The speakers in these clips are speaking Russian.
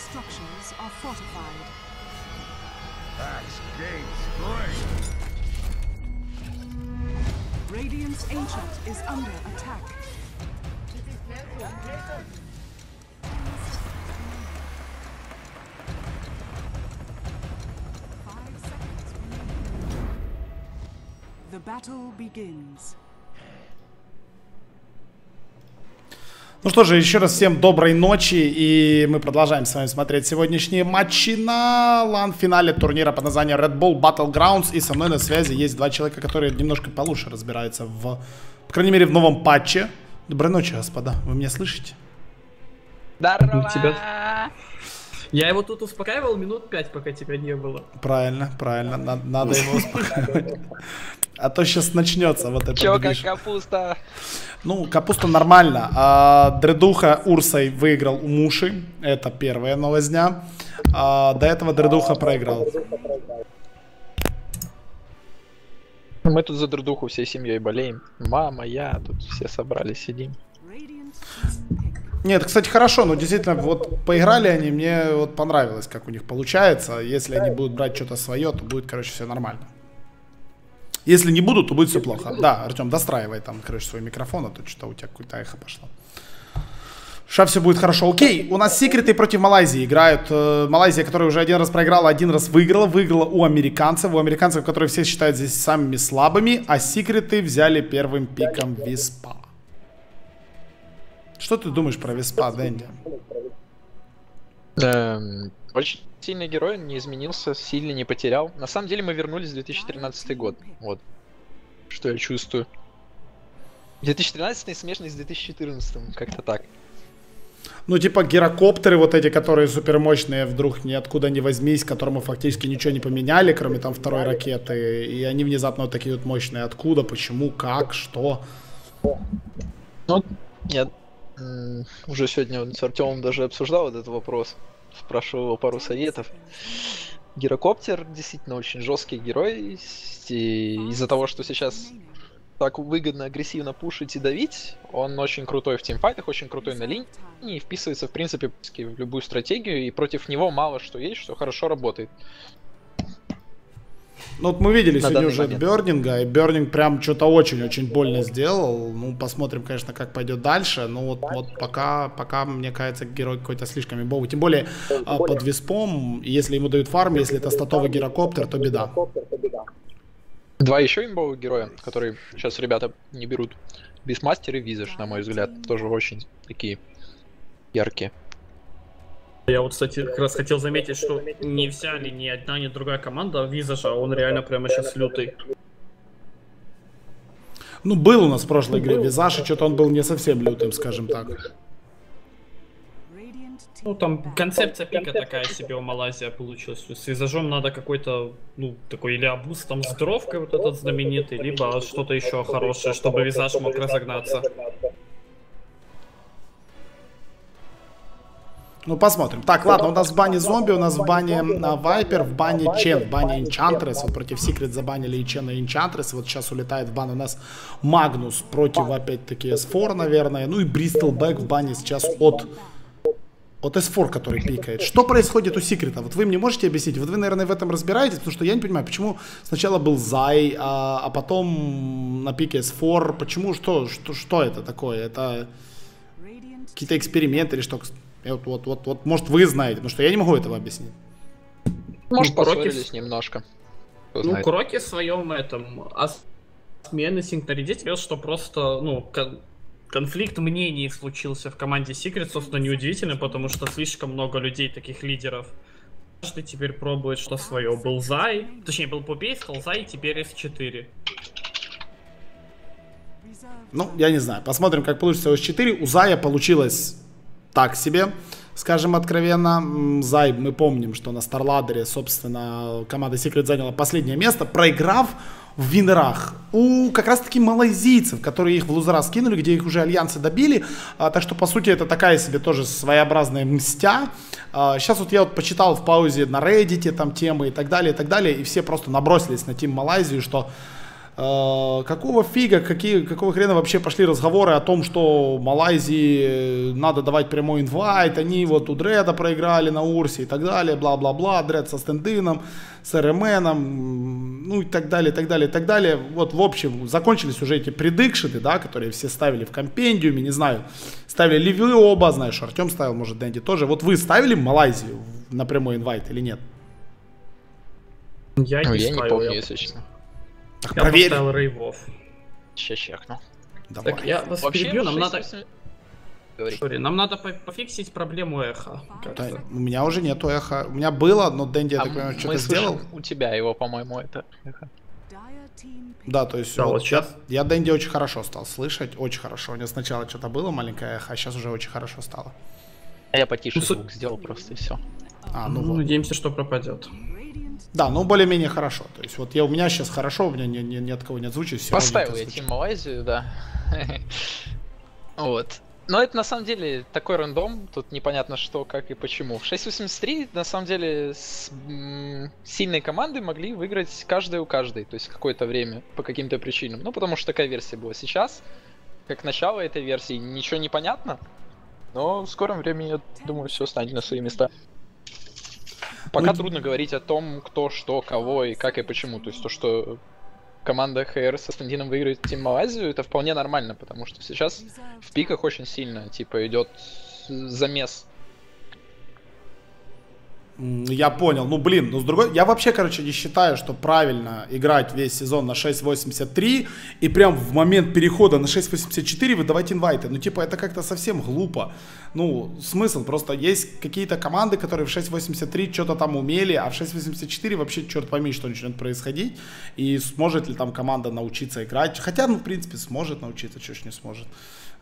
structures are fortified. That's gate strength. Radiant's ancient is under attack. Five seconds remaining. The battle begins. Ну что же, еще раз всем доброй ночи, и мы продолжаем с вами смотреть сегодняшние матчи на лан-финале турнира под названием Red Bull Battlegrounds, и со мной на связи есть два человека, которые немножко получше разбираются в, по крайней мере, в новом патче. Доброй ночи, господа, вы меня слышите? Здорово! Тебя- Я его тут успокаивал минут пять, пока тебя не было. Правильно, правильно, на- надо его успокаивать. А то сейчас начнется вот это. Чё, как капуста? Ну, капуста нормально. А, Дредуха Урсой выиграл у Муши. Это первая новость дня. А, до этого Дредуха проиграл. Мы тут за друдуху всей семьей болеем. Мама, я, тут все собрались, сидим. Нет, кстати, хорошо, но действительно, вот поиграли они, мне вот понравилось, как у них получается. Если они будут брать что-то свое, то будет, короче, все нормально. Если не будут, то будет все плохо. Да, Артем, достраивай там, короче, свой микрофон, а то что-то у тебя какое-то эхо пошло. Сейчас все будет хорошо. Окей, у нас секреты против Малайзии играют. Э, Малайзия, которая уже один раз проиграла, один раз выиграла. Выиграла у американцев. У американцев, которые все считают здесь самыми слабыми. А секреты взяли первым пиком Виспа. Что ты думаешь про Виспа, Дэнди? Эм, очень сильный герой, не изменился, сильно не потерял. На самом деле мы вернулись в 2013 год. Вот. Что я чувствую. 2013 смешанный с 2014, как-то так. Ну, типа гирокоптеры вот эти, которые супермощные, вдруг ниоткуда не возьмись, которому фактически ничего не поменяли, кроме там второй ракеты. И они внезапно вот такие вот мощные. Откуда, почему, как, что. Ну, я уже сегодня с Артемом даже обсуждал этот вопрос. Спрашивал его пару советов. Гирокоптер действительно очень жесткий герой. Из-за того, что сейчас так выгодно агрессивно пушить и давить, он очень крутой в тимфайтах, очень крутой на линии, и вписывается, в принципе, в любую стратегию, и против него мало что есть, что хорошо работает. Ну, вот мы видели сегодня уже момент. Бернинга, и Бернинг прям что-то очень-очень больно сделал. Ну, посмотрим, конечно, как пойдет дальше. Но вот, вот пока, пока, мне кажется, герой какой-то слишком имбовый. Тем более а, под виспом, если ему дают фарм, если это статовый гирокоптер, то беда. Два еще имбовых героя, которые сейчас ребята не берут. Бисмастер и Визаж, на мой взгляд, тоже очень такие яркие. Я вот, кстати, как раз хотел заметить, что не взяли ни одна, ни другая команда Визажа, он реально прямо сейчас лютый. Ну, был у нас в прошлой игре Визаж, и что-то он был не совсем лютым, скажем так. Ну, там концепция пика такая себе у Малайзия получилась. С Визажом надо какой-то, ну, такой или абуз там с дровкой вот этот знаменитый, либо что-то еще хорошее, чтобы Визаж мог разогнаться. Ну, посмотрим. Так, ладно, у нас в бане зомби, у нас в бане Вайпер, в бане Чен, в бане Энчантрес. Вот против Секрет забанили и Чена, и Энчантрес. Вот сейчас улетает в бан у нас Магнус против, опять-таки, S4, наверное. Ну и Бристол Бэк в бане сейчас от... От S4, который пикает. Что происходит у Секрета? Вот вы мне можете объяснить? Вот вы, наверное, в этом разбираетесь, потому что я не понимаю, почему сначала был Зай, а, а потом на пике S4. Почему? Что, что, что это такое? Это какие-то эксперименты или что? Я Вот, вот, вот, вот, может, вы знаете, потому что я не могу этого объяснить. Может, Ну, Кроки- поссорились немножко. Кто Ну, знает. Кроки в своем этом а смены синхронизить вел, что просто, ну, кон- конфликт мнений случился в команде Secret, собственно, неудивительно, потому что слишком много людей, таких лидеров. Каждый теперь пробует что свое. Был Зай, точнее, был Попей, стал Зай, теперь S4. reserve Ну, я не знаю. Посмотрим, как получится у S4. У Зая получилось так себе, скажем откровенно. М, Зай, мы помним, что на Старладере, собственно, команда Secret заняла последнее место, проиграв в винерах у как раз-таки малайзийцев, которые их в лузера скинули, где их уже альянсы добили. А, так что, по сути, это такая себе тоже своеобразная мстя. А, сейчас вот я вот почитал в паузе на Reddit там темы и так далее, и так далее, и все просто набросились на Тим Малайзию, что какого фига, какие, какого хрена вообще пошли разговоры о том, что Малайзии надо давать прямой инвайт, они вот у Дреда проиграли на Урсе и так далее, бла-бла-бла, Дред со стендином, с РМНом, ну и так далее, и так далее, и так далее. Вот, в общем, закончились уже эти prediction ы, да, которые все ставили в компендиуме, не знаю, ставили ли вы оба, знаешь, Артем ставил, может, Дэнди тоже. Вот вы ставили Малайзию на прямой invite или нет? Я Ну, не я не ставил, помню, я, если честно. Так, я проверь. поставил рейвов. Сейчас чекну. Давай. Так, я вас Вообще, перебью, нам надо... 6-8 Говори. Sorry, нам надо по- пофиксить проблему эхо. Да, у меня уже нету эхо. У меня было, но Дэнди, я А так понимаю, мы что-то слышим сделал. у тебя его, по-моему, это. эхо. Да, то есть Да, вот вот щас. Я, я Дэнди очень хорошо стал слышать, очень хорошо. У меня сначала что-то было маленькое эхо, а сейчас уже очень хорошо стало. А я потише Ну, с- звук сделал просто и все. А, ну Ну, вот. надеемся, что пропадет. Да, ну более-менее хорошо. То есть вот я у меня сейчас хорошо, у меня ни, ни, ни от кого не отзвучит. Все Поставил я Тим Малайзию, да. Вот. Но это на самом деле такой рандом, тут непонятно что, как и почему. В 6.83 на самом деле с сильной команды могли выиграть каждая у каждой, то есть какое-то время по каким-то причинам. Ну, потому что такая версия была. Сейчас, как начало этой версии, ничего не понятно, но в скором времени, я думаю, все станет на свои места. Пока Ну, трудно говорить о том, кто, что, кого и как и почему. То есть то, что команда ХР со стендином выиграет Тим Малайзию, это вполне нормально, потому что сейчас в пиках очень сильно, типа, идет замес. Я понял. Ну, блин, ну, с другой... Я вообще, короче, не считаю, что правильно играть весь сезон на 6.83 и прям в момент перехода на 6.84 выдавать инвайты. Ну, типа, это как-то совсем глупо. Ну, смысл, просто есть какие-то команды, которые в 6.83 что-то там умели, а в 6.84 вообще, черт пойми, что начнет происходить. И сможет ли там команда научиться играть. Хотя, ну, в принципе, сможет научиться, чего ж не сможет.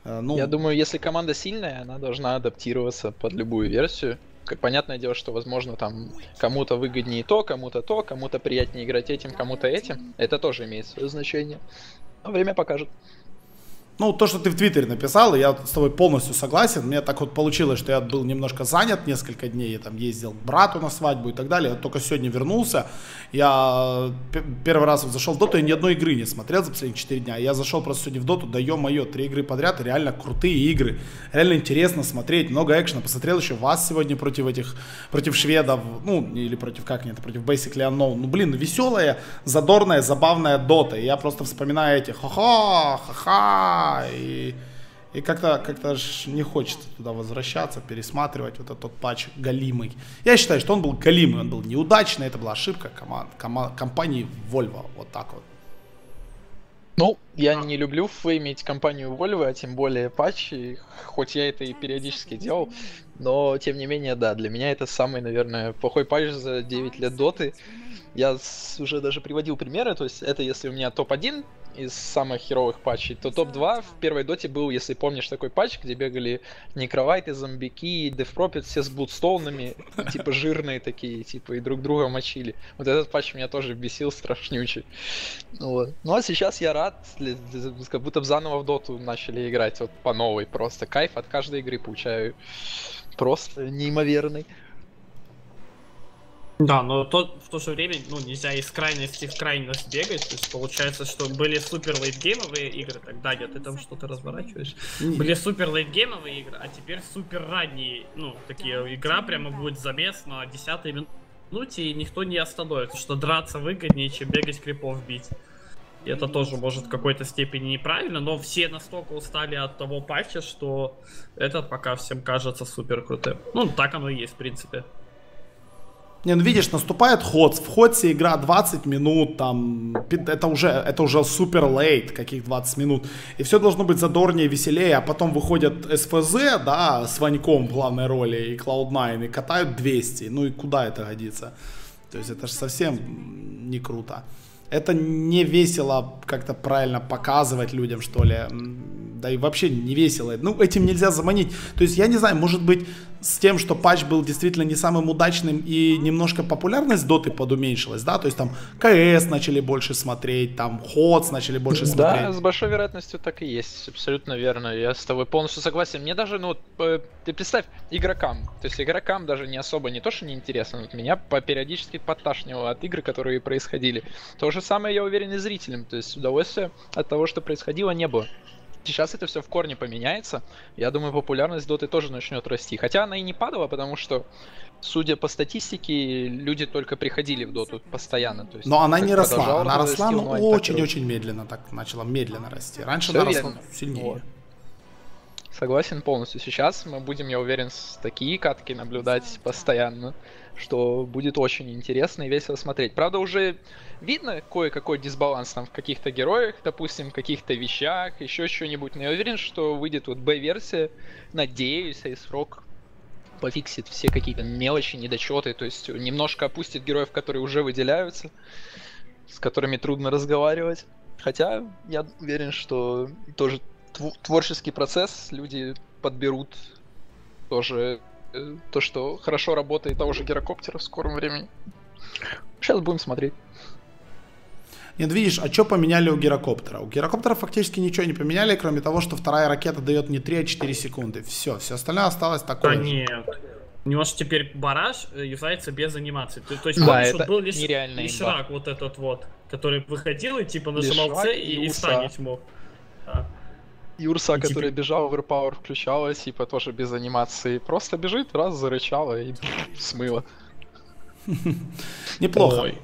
Э, Ну, Я думаю, если команда сильная, она должна адаптироваться под любую версию. Понятное дело, что, возможно, там кому-то выгоднее то, кому-то то, кому-то приятнее играть этим, кому-то этим. Это тоже имеет свое значение. Но время покажет. Ну, то, что ты в Твиттере написал, и я с тобой полностью согласен. Мне так вот получилось, что я был немножко занят несколько дней, я там ездил к брату на свадьбу и так далее. Я только сегодня вернулся. Я первый раз вот зашел в доту, я ни одной игры не смотрел за последние 4 дня. Я зашел просто сегодня в доту, да ё-моё, три игры подряд, и реально крутые игры. Реально интересно смотреть, много экшена. Посмотрел еще вас сегодня против этих, против шведов, ну, или против, как это, против Basically Unknown. Ну, блин, веселая, задорная, забавная дота. И я просто вспоминаю эти ха-ха, ха-ха, и, и как-то как ж не хочется туда возвращаться, пересматривать вот этот патч галимый. Я считаю, что он был галимый, он был неудачный, это была ошибка команд, кома- компании Volvo, вот так вот. Ну, я не люблю феймить компанию Volvo, а тем более патчи, хоть я это и периодически делал, но тем не менее, да, для меня это самый, наверное, плохой патч за 9 лет доты. Я уже даже приводил примеры, то есть это если у меня топ-1 из самых херовых патчей, то топ-2 в первой доте был, если помнишь, такой патч, где бегали некровайты, зомбики, девпропит, все с блудстоунами, типа жирные такие, типа, и друг друга мочили. Вот этот патч меня тоже бесил страшнючий. Вот. Ну а сейчас я рад, как будто заново в доту начали играть, вот по новой просто. Кайф от каждой игры получаю просто неимоверный. Да, но то, в то же время, ну, нельзя из крайности в крайность бегать. То есть получается, что были супер лейтгеймовые игры, тогда нет, ты там что-то разворачиваешь. Были супер лейтгеймовые игры, а теперь супер ранние, ну, такие, игра прямо будет замес на 10 минуте, и никто не остановится, что драться выгоднее, чем бегать крипов бить. И это тоже может в какой-то степени неправильно, но все настолько устали от того патча, что этот пока всем кажется супер крутым. Ну, так оно и есть, в принципе. Не, ну видишь, наступает ходс. В ходсе игра 20 минут, там, это уже, это уже супер лейт, каких 20 минут. И все должно быть задорнее, веселее, а потом выходят СФЗ, да, с Ваньком в главной роли и Cloud9, и катают 200. Ну и куда это годится? То есть это же совсем не круто. Это не весело как-то правильно показывать людям, что ли. Да и вообще не весело. Ну, этим нельзя заманить. То есть, я не знаю, может быть, с тем, что патч был действительно не самым удачным и немножко популярность доты подуменьшилась, да, то есть там КС начали больше смотреть, там Ходс начали больше смотреть. Да, с большой вероятностью так и есть, абсолютно верно. Я с тобой полностью согласен. Мне даже, ну, э, ты представь, игрокам, то есть игрокам даже не особо не то, что неинтересно, вот меня по- периодически подташнивало от игр, которые происходили. То же самое, я уверен, и зрителям, то есть удовольствия от того, что происходило, не было. Сейчас это все в корне поменяется. Я думаю, популярность доты тоже начнет расти. Хотя она и не падала, потому что, судя по статистике, люди только приходили в доту постоянно. То есть, Но она не росла, она росла, но очень-очень медленно так начала медленно расти. Раньше Всё она росла верно. сильнее. Вот. Согласен полностью. Сейчас мы будем, я уверен, с такие катки наблюдать постоянно, что будет очень интересно и весело смотреть. Правда, уже видно кое-какой дисбаланс там в каких-то героях, допустим, в каких-то вещах, еще что-нибудь. Но я уверен, что выйдет вот Б-версия. Надеюсь, Айсрок пофиксит все какие-то мелочи, недочеты, то есть немножко опустит героев, которые уже выделяются, с которыми трудно разговаривать. Хотя я уверен, что тоже тв- творческий процесс люди подберут тоже то, что хорошо работает того же гирокоптера в скором времени. Сейчас будем смотреть. Нет, видишь, а что поменяли у гирокоптера? У гирокоптера фактически ничего не поменяли, кроме того, что вторая ракета дает не 3, а 4 секунды. Все, все остальное осталось Да такое. же. нет. У него же теперь бараж э, юзается без анимации. То, то есть, Да, помнишь, это был лишь, лишь рак вот этот вот, который выходил и типа нажимал С и и, и Уса. станет мог. Да. Юрса, И теперь- который бежал, оверпауэр включала, типа тоже без анимации. Просто бежит, раз, зарычала и смыло. Неплохо. Ой.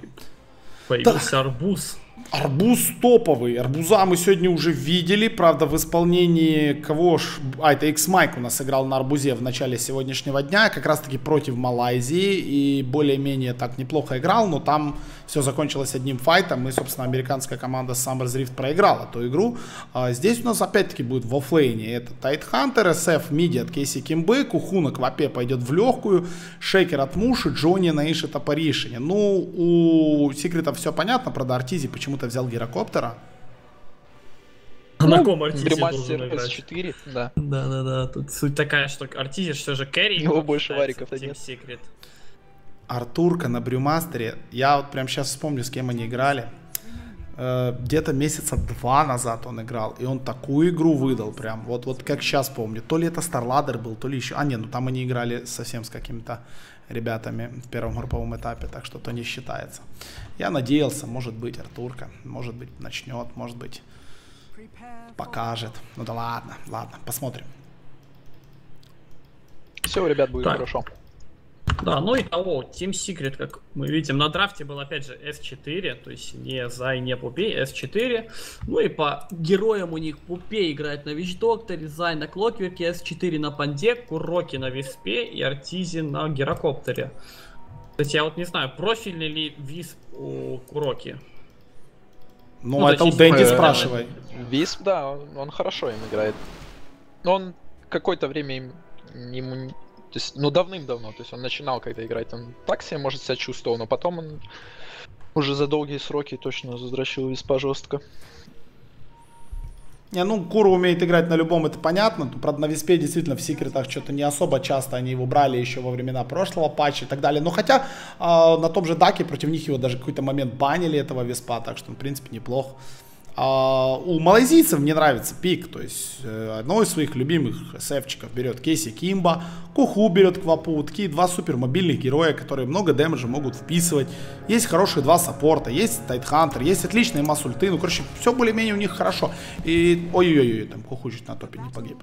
Появился арбуз. Арбуз топовый. Арбуза мы сегодня уже видели. Правда, в исполнении кого ж... А, это X-Mike у нас играл на арбузе в начале сегодняшнего дня. Как раз таки против Малайзии. И более-менее так неплохо играл. Но там все закончилось одним файтом. И, собственно, американская команда Summer's Rift проиграла ту игру. А здесь у нас опять-таки будет в оффлейне. Это Тайтхантер, SF миди от Кейси Кимбы. Куху на Квапе пойдет в легкую. Шейкер от Муши. Джонни на Ишитопоришине. Ну, у Секрета все понятно. Правда, Артизи почему-то взял гирокоптера. На ком Артизи должен играть? S4, да. Да-да-да, тут суть такая, что Артизи все же кэрри. Как больше считается вариков-то в Team нет. Secret. Артурка на Брюмастере. Я вот прям сейчас вспомню, с кем они играли. Э, Где-то месяца два назад он играл, и он такую игру выдал прям, вот, вот как сейчас помню. То ли это Старладер был, то ли еще... А, нет, ну там они играли совсем с какими-то ребятами в первом групповом этапе, так что то не считается. Я надеялся, может быть, Артурка, может быть, начнет, может быть, покажет. Ну да ладно, ладно, посмотрим. Все, ребят, будет Так. хорошо. Да, ну и того, Team Secret, как мы видим, на драфте был опять же S4, то есть не Зай, не Пупей, S4. Ну и по героям у них Пупей играет на Вич-Докторе, Зай на Клокверке, S4 на Панде, Куроки на Виспе и Артизи на Гирокоптере. Кстати, я вот не знаю, профильный ли Висп у Куроки? Ну, Ну, это у Дэнди э, спрашивай. Висп, да, он, он хорошо им играет. Но он какое-то время им, ему, не- то есть, ну давным-давно, то есть он начинал когда играть, он так себе может себя чувствовал, но потом он уже за долгие сроки точно задрочил Виспа жестко. Не, ну, Кура умеет играть на любом, это понятно. Правда, на Виспе действительно в секретах что-то не особо часто они его брали еще во времена прошлого патча и так далее. Но хотя а, на том же Даке против них его даже какой-то момент банили этого Виспа, так что, в принципе, неплохо. А, у малайзийцев мне нравится пик, то есть э, одного из своих любимых СФчиков берет Кейси Кимба, Куху берет Квапу, такие два супер мобильных героя, которые много дэмэджа могут вписывать. Есть хорошие два саппорта, есть Тайтхантер, есть отличные масульты, ну короче, все более-менее у них хорошо. И ой-ой-ой, там Куху чуть на топе не погиб.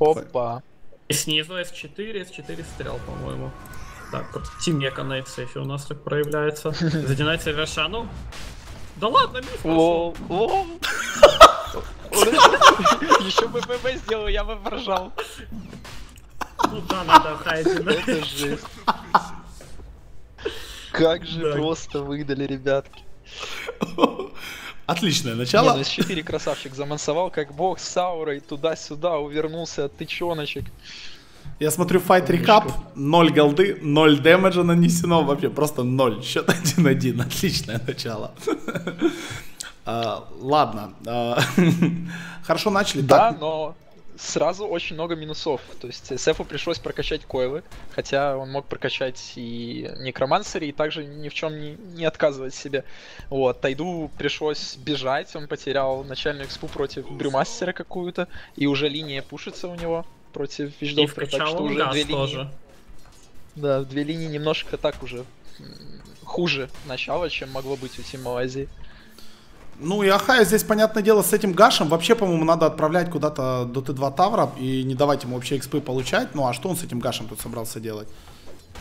Опа. И снизу S4, S4 стрел, по-моему. Так, вот Тимека на сейфе у нас так проявляется. Задинается Вершану. Да ладно, миф пошел. Лол, лол. Еще бы ПП сделал, я бы поржал. Ну да, надо Хайдена. Это жесть. Как же просто выдали, ребятки. Отличное Не, начало. ну S4 красавчик замансовал, как бог с аурой, туда-сюда, увернулся от тычоночек. Я смотрю fight recap, 0 голды, 0 дэмэджа нанесено, вообще просто 0. Счет 1-1, отличное начало. А, ладно. а, Хорошо начали. Да, но сразу очень много минусов. То есть Сефу пришлось прокачать койлы, хотя он мог прокачать и некромансери, и также ни в чем не, не отказывать себе. Вот, Тайду пришлось бежать, он потерял начальную экспу против Брюмастера какую-то, и уже линия пушится у него против И Вичдоктора, так что уже две линии. тоже. Да, две линии немножко так уже хуже начало, чем могло быть у Team Азии. Ну и Охаё здесь, понятное дело, с этим Гашем вообще, по-моему, надо отправлять куда-то до Т2 тавера и не давать ему вообще экспы получать. Ну а что он с этим Гашем тут собрался делать?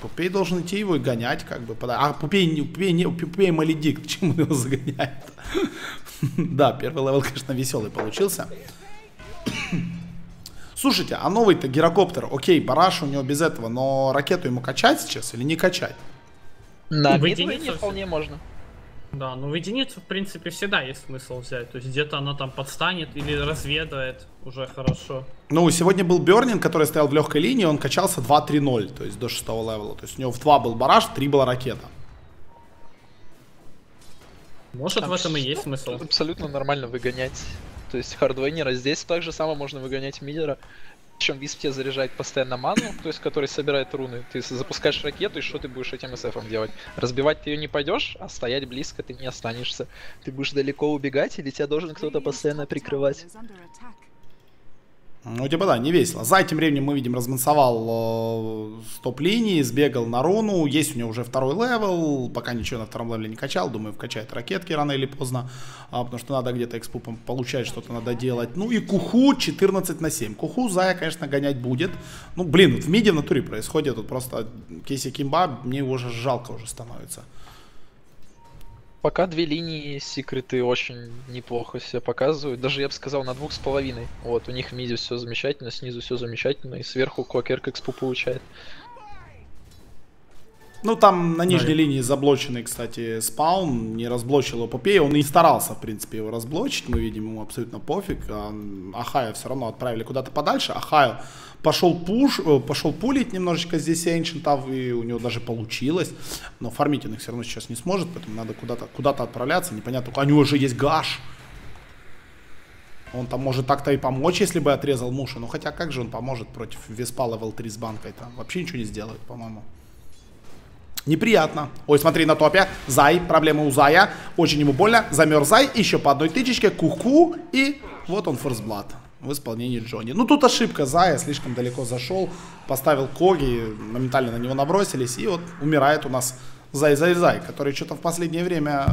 Пупей должен идти его и гонять, как бы. пода- А Пупей, не- Пупей, не, Пупей маледикт, почему он его загоняет? Да, первый level, конечно, веселый получился. Слушайте, а новый-то гирокоптер, окей, Бараш у него без этого, но ракету ему качать сейчас или не качать? На В мидвейне единицу вполне можно. Да, ну в единицу, в принципе, всегда есть смысл взять. То есть где-то она там подстанет или разведает уже хорошо. Ну, сегодня был Бернин, который стоял в легкой линии, он качался 2-3-0, то есть до 6 левела. То есть у него в 2 был бараш, в 3 была ракета. Может, Там в этом и есть смысл. Абсолютно нормально выгонять. То есть хардлейнера здесь так же само можно выгонять мидера. Причем Висп тебе заряжает постоянно ману, то есть который собирает руны. Ты запускаешь ракету, и что ты будешь этим СФом делать? Разбивать ты ее не пойдешь, а стоять близко ты не останешься. Ты будешь далеко убегать, или тебя должен кто-то постоянно прикрывать. Ну, типа да, не весело. За этим временем мы видим, размансовал э, с топ-линии, сбегал на руну. Есть у него уже второй level. Пока ничего на втором level-е не качал. Думаю, вкачает ракетки рано или поздно. А, потому что надо где-то экспу получать, что-то надо делать. Ну и Куху 14 на 7. Куху Зая, конечно, гонять будет. Ну, блин, в миде в натуре происходит. Тут просто Кейси Кимба, мне его уже жалко уже становится. Пока две линии секреты очень неплохо себя показывают. Даже я бы сказал на двух с половиной. Вот, у них в миде все замечательно, снизу все замечательно, и сверху Клокерк экспу получает. Ну, там на нижней Да. линии заблоченный, кстати, спаун, не разблочил Эпопея, он и старался, в принципе, его разблочить, мы видим, ему абсолютно пофиг, а Охаё все равно отправили куда-то подальше, Охаё пошел пуш, э, пошел пулить немножечко здесь Эншентов, и у него даже получилось, но фармить он их все равно сейчас не сможет, поэтому надо куда-то куда отправляться, непонятно, у него уже есть Гаш, он там может так-то и помочь, если бы отрезал Муша, ну хотя как же он поможет против Виспа level 3 с банкой, там вообще ничего не сделает, по-моему. Неприятно. Ой, смотри на топе. Зай. Проблема у Зая. Очень ему больно. Замерз Зай. Еще по одной тычечке. Куку. И вот он форсблад. В исполнении Джонни. Ну тут ошибка Зая. Слишком далеко зашел. Поставил Коги. Моментально на него набросились. И вот умирает у нас Зай-Зай-Зай. Который что-то в последнее время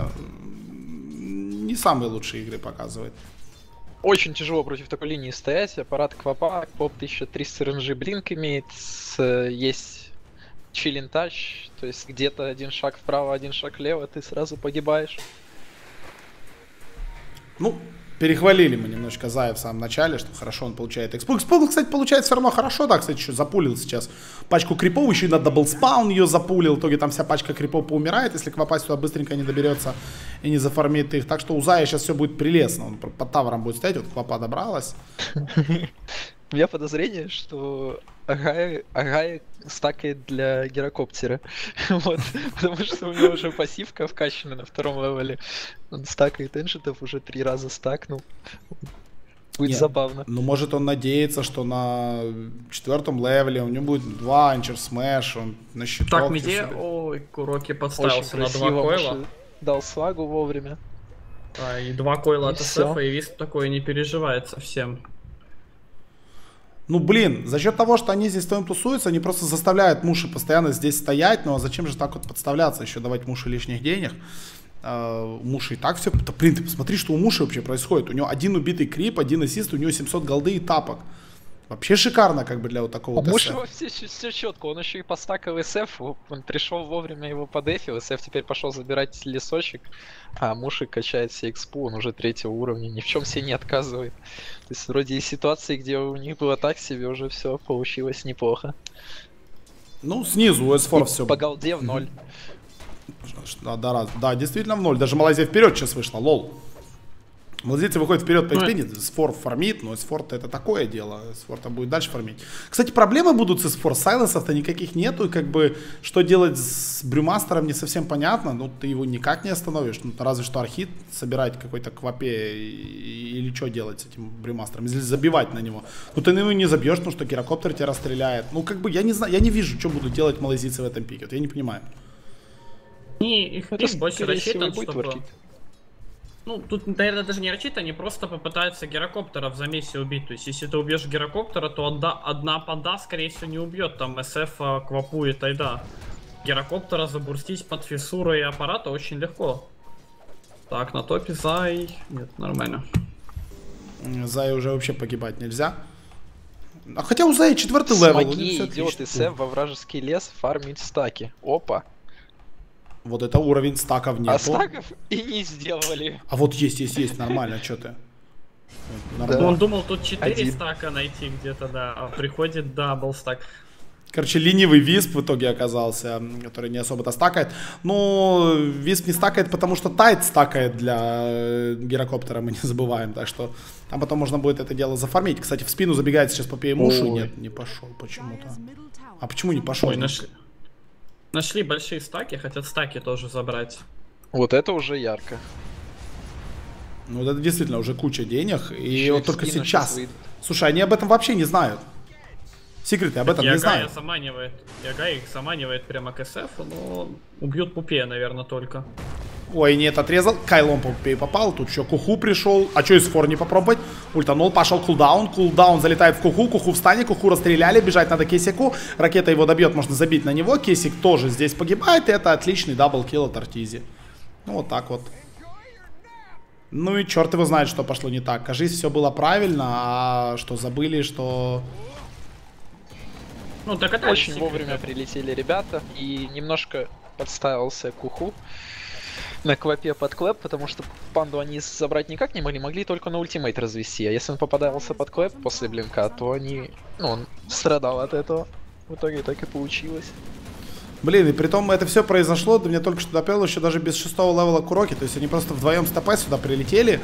не самые лучшие игры показывает. Очень тяжело против такой линии стоять. Аппарат Квапа, поп 1300 ренжи блинк имеет. с- есть chilling touch, то есть где-то один шаг вправо, один шаг влево, ты сразу погибаешь. Ну, перехвалили мы немножечко Зая в самом начале, что хорошо он получает экспу. Экспу, кстати, получает все равно хорошо, да, кстати, еще запулил сейчас пачку крипов, еще и на даблспаун ее запулил, в итоге там вся пачка крипов поумирает, если Квапа сюда быстренько не доберется и не зафармит их. Так что у Зая сейчас все будет прелестно, он под тавером будет стоять, вот Квапа добралась. У меня подозрение, что Охаё, Охаё стакает для гирокоптера. вот. Потому что у него уже пассивка вкачана на втором level-е. Он стакает эншентов, уже три раза стакнул. Будет Нет. забавно. Ну, может, он надеется, что на четвертом level-е у него будет два anchor smash, он на щиток. Так, себе. ой, Куроки Очень подставился на два койла. Дал сваю вовремя. Да, и два койла И от. СФ, и Висп такое не переживает совсем. Ну, блин, за счет того, что они здесь вдвоем тусуются, они просто заставляют Муши постоянно здесь стоять. Ну, а зачем же так вот подставляться, еще давать Муши лишних денег? У Муши и так все... Блин, ты посмотри, что у Муши вообще происходит. У него один убитый крип, один ассист, у него 700 голды и тапок. Вообще шикарно, как бы, для вот такого У ТС. Муши все, все четко, он еще и постакал СФ, он пришел вовремя его подефил, СФ теперь пошел забирать лесочек, а Муши качает все экспу, он уже третьего уровня, ни в чем себе не отказывает. То есть вроде из ситуации, где у них было так себе, уже все получилось неплохо. Ну, снизу у S4 И все... По голде в ноль. Да, да, да, действительно в ноль. Даже Малайзия вперед сейчас вышла, лол. Молодец выходит вперед по экспенде, Сфор фармит, но Сфор это такое дело, Сфор-то будет дальше фармить. Кстати, проблемы будут с Сфор, сайленсов-то никаких нету, и как бы, что делать с Брюмастером не совсем понятно, ну, ты его никак не остановишь, ну, разве что архит собирать какой-то квапе или что делать с этим Брюмастером, если забивать на него. Ну, ты на него не забьешь, потому что гирокоптер тебя расстреляет. Ну, как бы, я не знаю, я не вижу, что будут делать малайзийцы в этом пике, вот я не понимаю. И их Это, пик больше рассчитан, чтобы... Ну, тут, наверное, даже не рассчитан, они просто попытаются гирокоптера в замесе убить. То есть, если ты убьешь гирокоптера, то одна, одна панда, скорее всего, не убьет. Там СФ, а, Квапу и Тайда. Гирокоптера забурстить под фиссура и аппарата очень легко. Так, на топе Зай... Нет, нормально. М, Зая уже вообще погибать нельзя. А хотя у Зая четвертый level. Смокe идет Сэм во вражеский лес фармить стаки. Опа. Вот это уровень, стаков нету. А стаков и не сделали. А вот есть, есть, есть, нормально, что ты? Нормально. он думал тут 4 Один. стака найти где-то, да, а приходит double stack. Короче, ленивый висп в итоге оказался, который не особо-то стакает. Но висп не стакает, потому что тайт стакает для э, гирокоптера, мы не забываем. Так что там потом можно будет это дело зафармить. Кстати, в спину забегает сейчас по Мушу. Ой. Нет, не пошел почему-то. А почему не пошел? Ой, нашли. Нашли большие стаки, хотят стаки тоже забрать. Вот это уже ярко. Ну, вот это действительно уже куча денег. И Ещё вот только сейчас. щас выйдут. Слушай, они об этом вообще не знают. Секреты об этом не Ягая знают. заманивает. Охаё их заманивает прямо к СФ, но убьют Пупея, наверное, только. Ой, нет, отрезал. Койлом пупей попал. Тут еще Куху пришел. А что S4 не попробовать? Ультанул, пошел call down. Call down залетает в Куху. Куху встанет. Куху расстреляли. Бежать надо Кейсику. Ракета его добьет. Можно забить на него. Кейсик тоже здесь погибает. И это отличный double kill от Артизи. Ну, вот так вот. Ну и черт его знает, что пошло не так. Кажись, все было правильно, а что забыли, что... Ну, так это Очень вовремя прилетели ребята и немножко подставился Куху на квапе под клэп, потому что панду они забрать никак не могли, могли только на ultimate развести. А если он попадался под клэп после блинка, то они... Ну, он страдал от этого. В итоге так и получилось. Блин, и при том это все произошло, до меня только что допел еще даже без шестого левела Куроки. То есть они просто вдвоем с ТП сюда прилетели.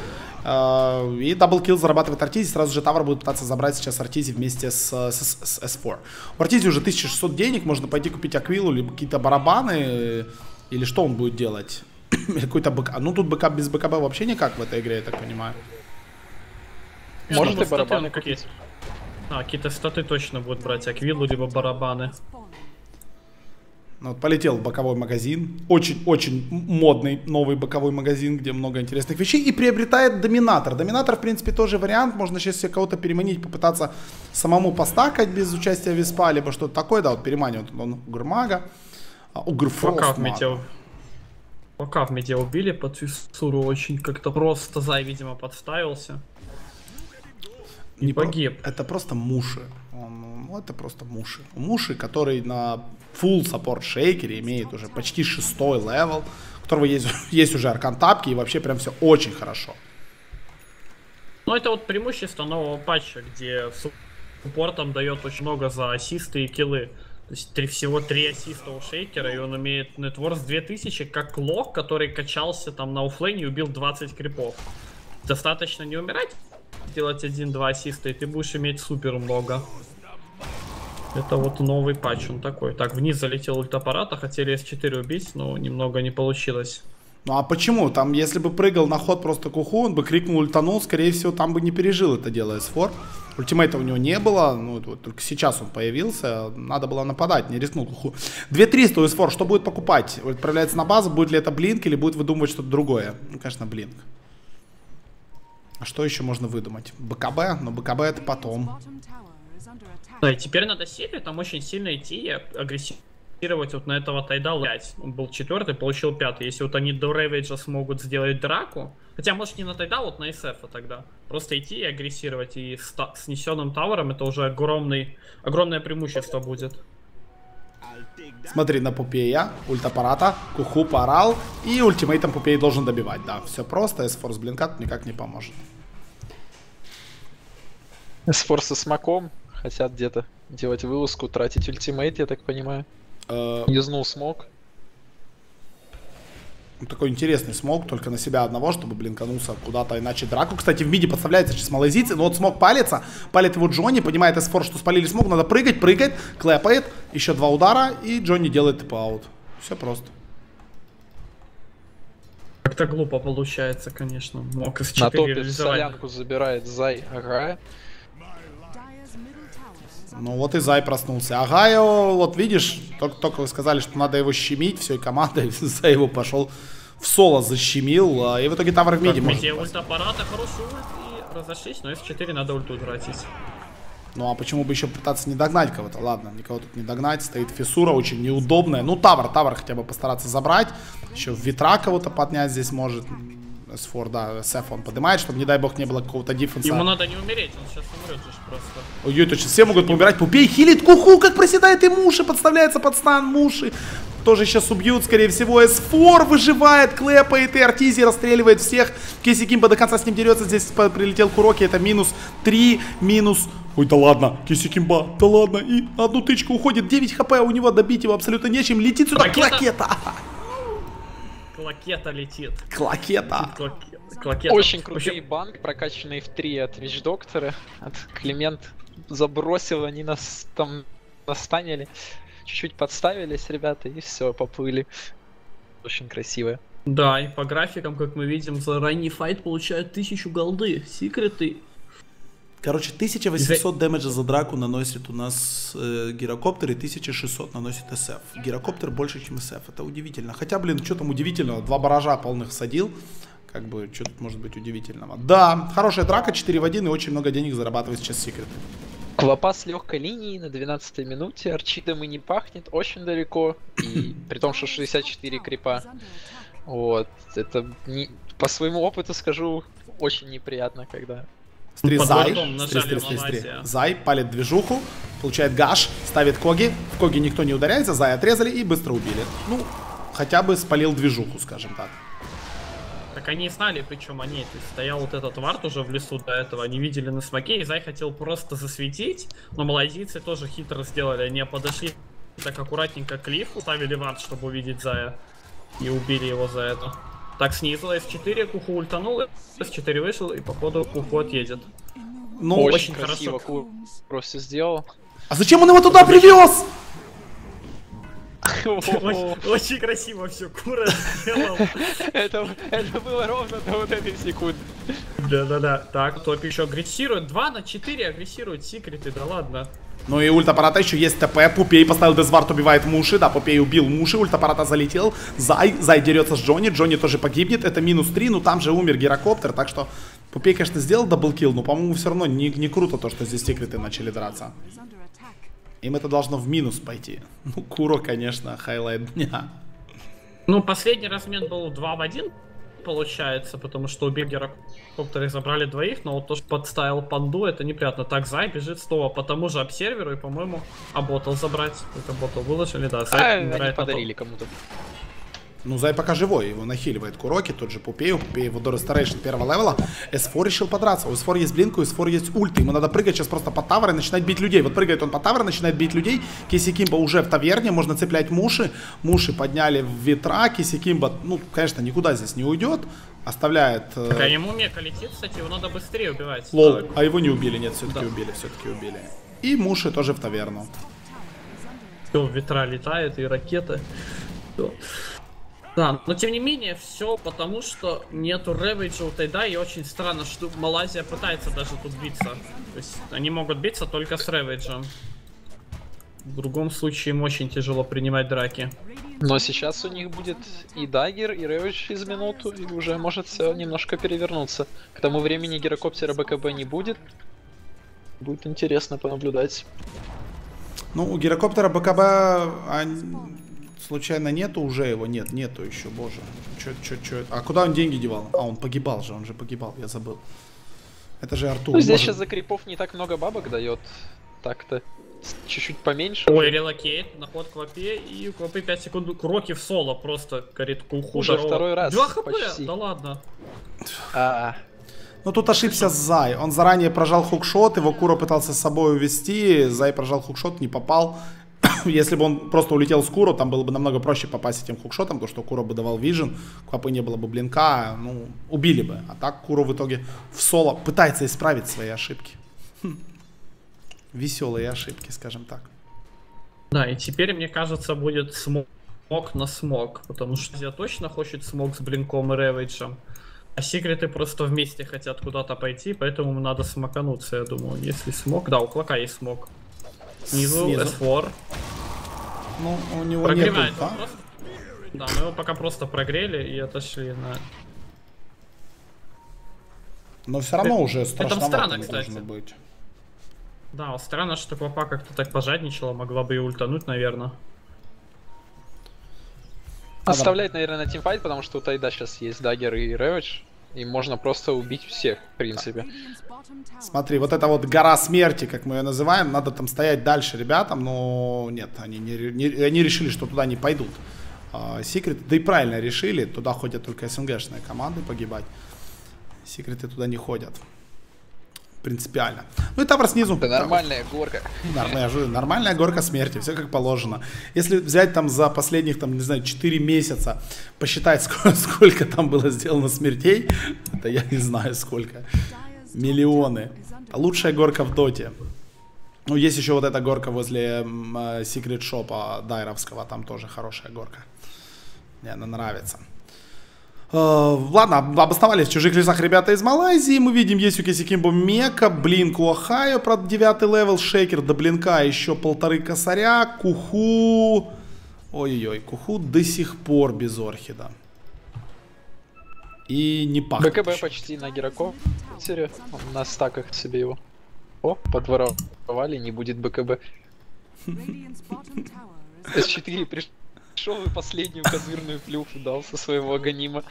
Э, и double kill зарабатывает Артизи. Сразу же Тавр будет пытаться забрать сейчас Артизи вместе с, с- с S4. У Артизи уже 1600 денег. Можно пойти купить Аквилу, либо какие-то барабаны. Или что он будет делать? Какой-то БК. Ну тут БК без БКБ вообще никак в этой игре, я так понимаю. Может и барабаны какие-то. А, какие-то статы точно будут брать, Аквилу, либо барабаны. Ну, вот полетел в боковой магазин. Очень-очень модный новый боковой магазин, где много интересных вещей. И приобретает доминатор. Доминатор, в принципе, тоже вариант. Можно сейчас себе кого-то переманить, попытаться самому постакать без участия виспа, либо что-то такое. Да, вот переманивает он Огрмага. А, Пока в Огрфрост. метео... Пока в метео убили под фиссуру очень как-то просто Зай, видимо, подставился. Не про- погиб. Это просто Муши. Он, ну, это просто Муши. Муши, который на full support шейкере имеет уже почти шестой левел, у которого есть, есть уже arcane тапки, и вообще прям все очень хорошо. Ну, это вот преимущество нового патча, где суппортом дает очень много за ассисты и киллы. То есть три, всего три ассиста у Шейкера, и он умеет нетворс 2000, как Лок, который качался там на оффлейне и убил 20 крипов. Достаточно не умирать, делать один-два ассиста, и ты будешь иметь супер много. Это вот новый патч, он такой. Так, вниз залетел ультаппарата, хотели S4 убить, но немного не получилось. Ну а почему? Там, если бы прыгал на ход просто куху, он бы крикнул, ультанул, скорее всего, там бы не пережил это дело S4. Ультимейта у него не было, ну вот только сейчас он появился, надо было нападать, не рискнул куху. 2300 у S4, что будет покупать? Отправляется на базу, будет ли это блинк или будет выдумывать что-то другое? Ну, конечно, блинк. А что еще можно выдумать? БКБ? Но БКБ это потом. Да, и теперь надо серию, там очень сильно идти и агрессировать вот на этого Тайда 5. Он был четвертый, получил пятый. Если вот они до Рэвиджа смогут сделать драку, хотя может не на Тайда, вот на SF тогда. Просто идти и агрессировать, и с, та- с несенным тавером это уже огромный, огромное преимущество будет. Смотри на Пупея, ультапарата, куху порал, и ультимейтом Пупей должен добивать. Да, все просто, S4 с блинка тут никак не поможет. Форса с маком хотят где-то делать вылазку, тратить ультимейт, я так понимаю. Юзнул смог. Ну, такой интересный смог, только на себя одного, чтобы блинканулся куда-то, иначе драку. Кстати, в миде подставляется сейчас малайзийцы, но вот смог палится, палит его Джонни, понимает эсфор, что спалили смог, надо прыгать, прыгает, клэпает, еще два удара, и Джонни делает тп-аут. Все просто. Как-то глупо получается, конечно. Мог из На 4 топе реализовать. солянку забирает Зай Агая. Ну вот и Зай проснулся. А Гайо, вот видишь, только, только вы сказали, что надо его щемить всей командой, Зай его пошел в соло защемил, а, и в итоге тавр в миде может ульт аппарата, хороший ульт, и разошлись, но С4 надо ульту тратить. Ну а почему бы еще пытаться не догнать кого-то? Ладно, никого тут не догнать. Стоит фиссура, очень неудобная. Ну, тавр, тавр хотя бы постараться забрать. Еще ветра кого-то поднять здесь может. S4, да, SF он поднимает, чтобы, не дай бог, не было какого-то диффенса. Ему надо не умереть, он сейчас умрет же просто. Ой, точно, все могут поумирать. Пупей хилит куху, как проседает и Муши, подставляется под стан Муши. Тоже сейчас убьют, скорее всего. S4 выживает, клепает и Артизи расстреливает всех. Кейси Кимба до конца с ним дерется. Здесь прилетел Куроки, это минус 3, минус... Ой, да ладно, Кейси Кимба, да ладно. И одну тычку уходит, 9 хп, у него добить его абсолютно нечем. Летит сюда Ракета. клакета. Клакета летит. Клакета. Клаке- Клакета. Очень В крутый общем, банк, прокачанный в 3 от Вич Доктора. От Климент забросил, они нас там настанили. Чуть-чуть подставились, ребята, и все, поплыли. Очень красиво. Да, и по графикам, как мы видим, за ранний файт получают тысячу голды. Секреты. Короче, 1800 дэмэджа за драку наносит у нас э, гирокоптер и 1600 наносит СФ. Гирокоптер больше, чем СФ. Это удивительно. Хотя, блин, что там удивительного? Два баража полных садил. Как бы, что тут может быть удивительного? Да, хорошая драка, 4 в 1 и очень много денег зарабатывает сейчас секреты. Квапа с легкой линией на 12 минуте, Арчидом и не пахнет, очень далеко. И при том, что 64 крипа. Вот, это не- по своему опыту скажу, очень неприятно, когда Стри Под Зай, бортом стри, нажали стри, стри, стри. Малайзия. Зай палит движуху, получает гаш, ставит Коги. В Коги никто не ударяется, Зай отрезали и быстро убили. Ну, хотя бы спалил движуху, скажем так. Так они и знали, причем они, то есть стоял вот этот вард уже в лесу до этого, они видели на смоке, и Зай хотел просто засветить, но малайзийцы тоже хитро сделали, они подошли так аккуратненько к лифу, ставили вард, чтобы увидеть Зая, и убили его за это. Так, снизу S4, Куху ультанул, S4 вышел, и походу Куху отъедет. Ну, очень, очень красиво хорошо. Ку просто сделал. а зачем он его туда привез? Очень, красиво все Кура сделал. Это, это было ровно до вот этой секунды. Да-да-да. Так, топ еще агрессирует. 2 на 4 агрессирует секреты, да ладно. Ну и ульт аппарата еще есть TP. Пупей поставил Death Ward, убивает Муши. Да, Пупей убил Муши, ульт аппарата залетел. Зай, Зай дерется с Джонни. Джонни тоже погибнет. Это минус 3, ну там же умер гирокоптер. Так что Пупей, конечно, сделал double kill, но, по-моему, все равно не, не круто то, что здесь секреты начали драться. Им это должно в минус пойти. Ну, Куро, конечно, highlight дня. Ну, последний размен был 2 в 1, получается, потому что убили гирокоптеры и забрали двоих, но вот то, что подставил панду, это неприятно. Так, Зай бежит снова по тому же обсерверу и, по-моему, аботал забрать. Это ботал выложили, да, А, Зай они умирает на подарили кому-то. Ну, Зай пока живой, его нахиливает Куроки, тот же Пупею, Пупей его до Restoration первого левела. S4 решил подраться, у S4 есть блинк, у S4 есть ульт, ему надо прыгать сейчас просто по тавер и начинать бить людей. Вот прыгает он по тавер, начинает бить людей, Киси Кимба уже в таверне, можно цеплять муши, муши подняли в ветра, Киси Кимба, ну, конечно, никуда здесь не уйдет, оставляет... э, Так, а ему мека летит, кстати, его надо быстрее убивать. Лол, Так, а его не убили, нет, все-таки Да. убили, все-таки убили. И муши тоже в таверну. всё, ветра летает и ракеты. Всё. Да, но тем не менее, все потому, что нету ревейджа у Тайда, и очень странно, что Малайзия пытается даже тут биться. То есть они могут биться только с ревейджем. В другом случае им очень тяжело принимать драки. Но сейчас у них будет и дагер, и ревич из минуту, и уже может все немножко перевернуться. К тому времени гирокоптера БКБ не будет. Будет интересно понаблюдать. Ну, у гирокоптера БКБ а, случайно нету уже его? Нет, нету еще, боже. Чё, чё, чё? А куда он деньги девал? А, он погибал же, он же погибал, я забыл. Это же Артур. Ну, здесь может- сейчас за крипов не так много бабок дает. Так-то чуть-чуть поменьше. Ой, релокейт, наход к вапе, и у вапе 5 секунд кроки в соло просто горит куху. Уже здорово. второй раз 2 хп, почти. да ладно. А, Ну, тут ошибся Зай. Он заранее прожал хукшот, его Кура пытался с собой увести. Зай прожал хукшот, не попал. если бы он просто улетел с Куру, там было бы намного проще попасть этим хукшотом, потому что Кура бы давал вижен, Квапы не было бы блинка, ну, убили бы. А так Куру в итоге в соло пытается исправить свои ошибки. Хм. Веселые ошибки, скажем так. Да, и теперь, мне кажется, будет смог на смог, потому что я точно хочет смог с блинком и ревейджем. А секреты просто вместе хотят куда-то пойти, поэтому надо смокануться, я думаю. Если смог, да, у Клака есть смог. Снизу, Снизу. S4. Ну, у него нет Прогревает. ульта. Да, мы его пока просто прогрели и отошли на... Но все равно уже страшновато странно, не кстати. должно быть. Да, странно, что Клопа как-то так пожадничала, могла бы и ультануть, наверное. Оставляет, наверное, на тимфайт, потому что у Тайда сейчас есть дагер и ревидж. И можно просто убить всех, в принципе. Смотри, вот эта вот гора смерти, как мы ее называем, надо там стоять дальше ребятам, но нет, они, не, не- они решили, что туда не пойдут. А, Секреты, да и правильно решили, туда ходят только СНГшные команды погибать. Секреты туда не ходят. Принципиально. Ну и Тавр снизу. Это нормальная горка. Нормальная, нормальная горка смерти, все как положено. Если взять там за последних, там, не знаю, 4 месяца, посчитать, сколько, сколько там было сделано смертей, это я не знаю сколько. Миллионы. under Лучшая горка в доте. Ну, есть еще вот эта горка возле м, э, Дайровского, там тоже хорошая горка. Мне она нравится. Э, ладно, об- обосновались в чужих лесах ребята из Малайзии. Мы видим, есть у Кисикимбо Мека, Blink у Ohaiyo, правда, девятый level, Шейкер до Блинка еще полторы косаря, Куху... Ой-ой-ой, Куху до сих пор без Орхида. И не пахнет БКБ еще. почти на гирокоптере. Он на стаках себе его. О, подворовали, не будет БКБ. Radiant's bottom tower is С4 пришел и последнюю козырную плюху дал со своего аганима.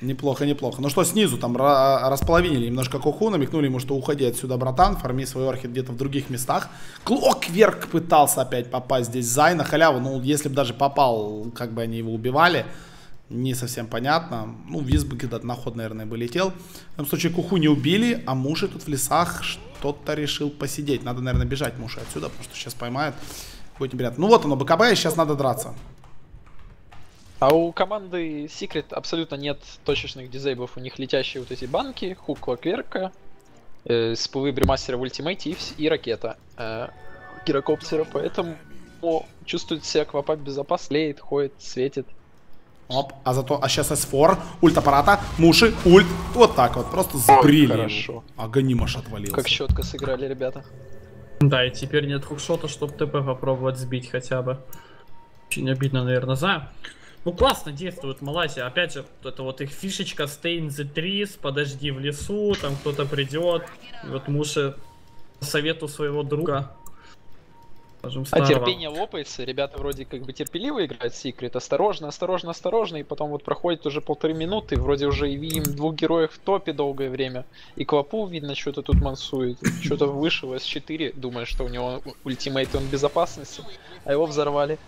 Неплохо, неплохо. Ну что, снизу там ра- располовинили немножко Куху, намекнули ему, что уходи отсюда, братан, форми свой орхид где-то в других местах. Клокверк пытался опять попасть здесь Зай на халяву, ну если бы даже попал, как бы они его убивали, не совсем понятно. Ну, Виз бы когда-то на ход, наверное, бы летел. В этом случае Куху не убили, а Муши тут в лесах что-то решил посидеть. Надо, наверное, бежать Муши отсюда, потому что сейчас поймают. Будет неприятно. Ну вот оно, БКБ, и сейчас надо драться. А у команды Secret абсолютно нет точечных дизейбов. У них летящие вот эти банки, хук Клокверка, э, спылы Бримастера в ультимейте и, и ракета э, гирокоптера. Поэтому чувствует себя Квапак безопасно, леет, ходит, светит. Оп, а зато, а сейчас S4, ульт аппарата, муши, ульт, вот так вот, просто сбрили хорошо. Аганимаш отвалился. Как четко сыграли ребята. Да, и теперь нет хукшота, чтобы ТП попробовать сбить хотя бы. Очень обидно, наверное, за. Ну, классно действует Малайзия. Опять же, вот это вот их фишечка Stay in the trees, подожди в лесу, там кто-то придет. И вот Муши по совету своего друга. Скажем, А старого. терпение лопается, ребята вроде как бы терпеливо играют в Secret, осторожно, осторожно, осторожно, и потом вот проходит уже полторы минуты, вроде уже и видим двух героев в топе долгое время, и Квапу видно что-то тут мансует, что-то вышел С4, думая, что у него ультимейт он в безопасности, а его взорвали.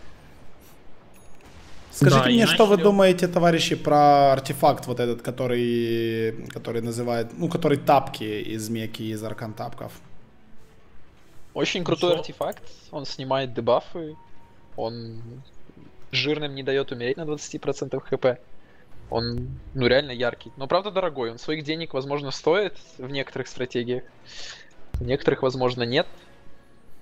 Скажите Да, мне, что вы думаете, товарищи, про артефакт вот этот, который, который называет, ну, который тапки из Меки, из Аркан тапков. Очень крутой Шо? артефакт, он снимает дебафы, он жирным не дает умереть на 20% хп. Он, ну, реально яркий. Но, правда, дорогой. Он своих денег, возможно, стоит в некоторых стратегиях. В некоторых, возможно, нет.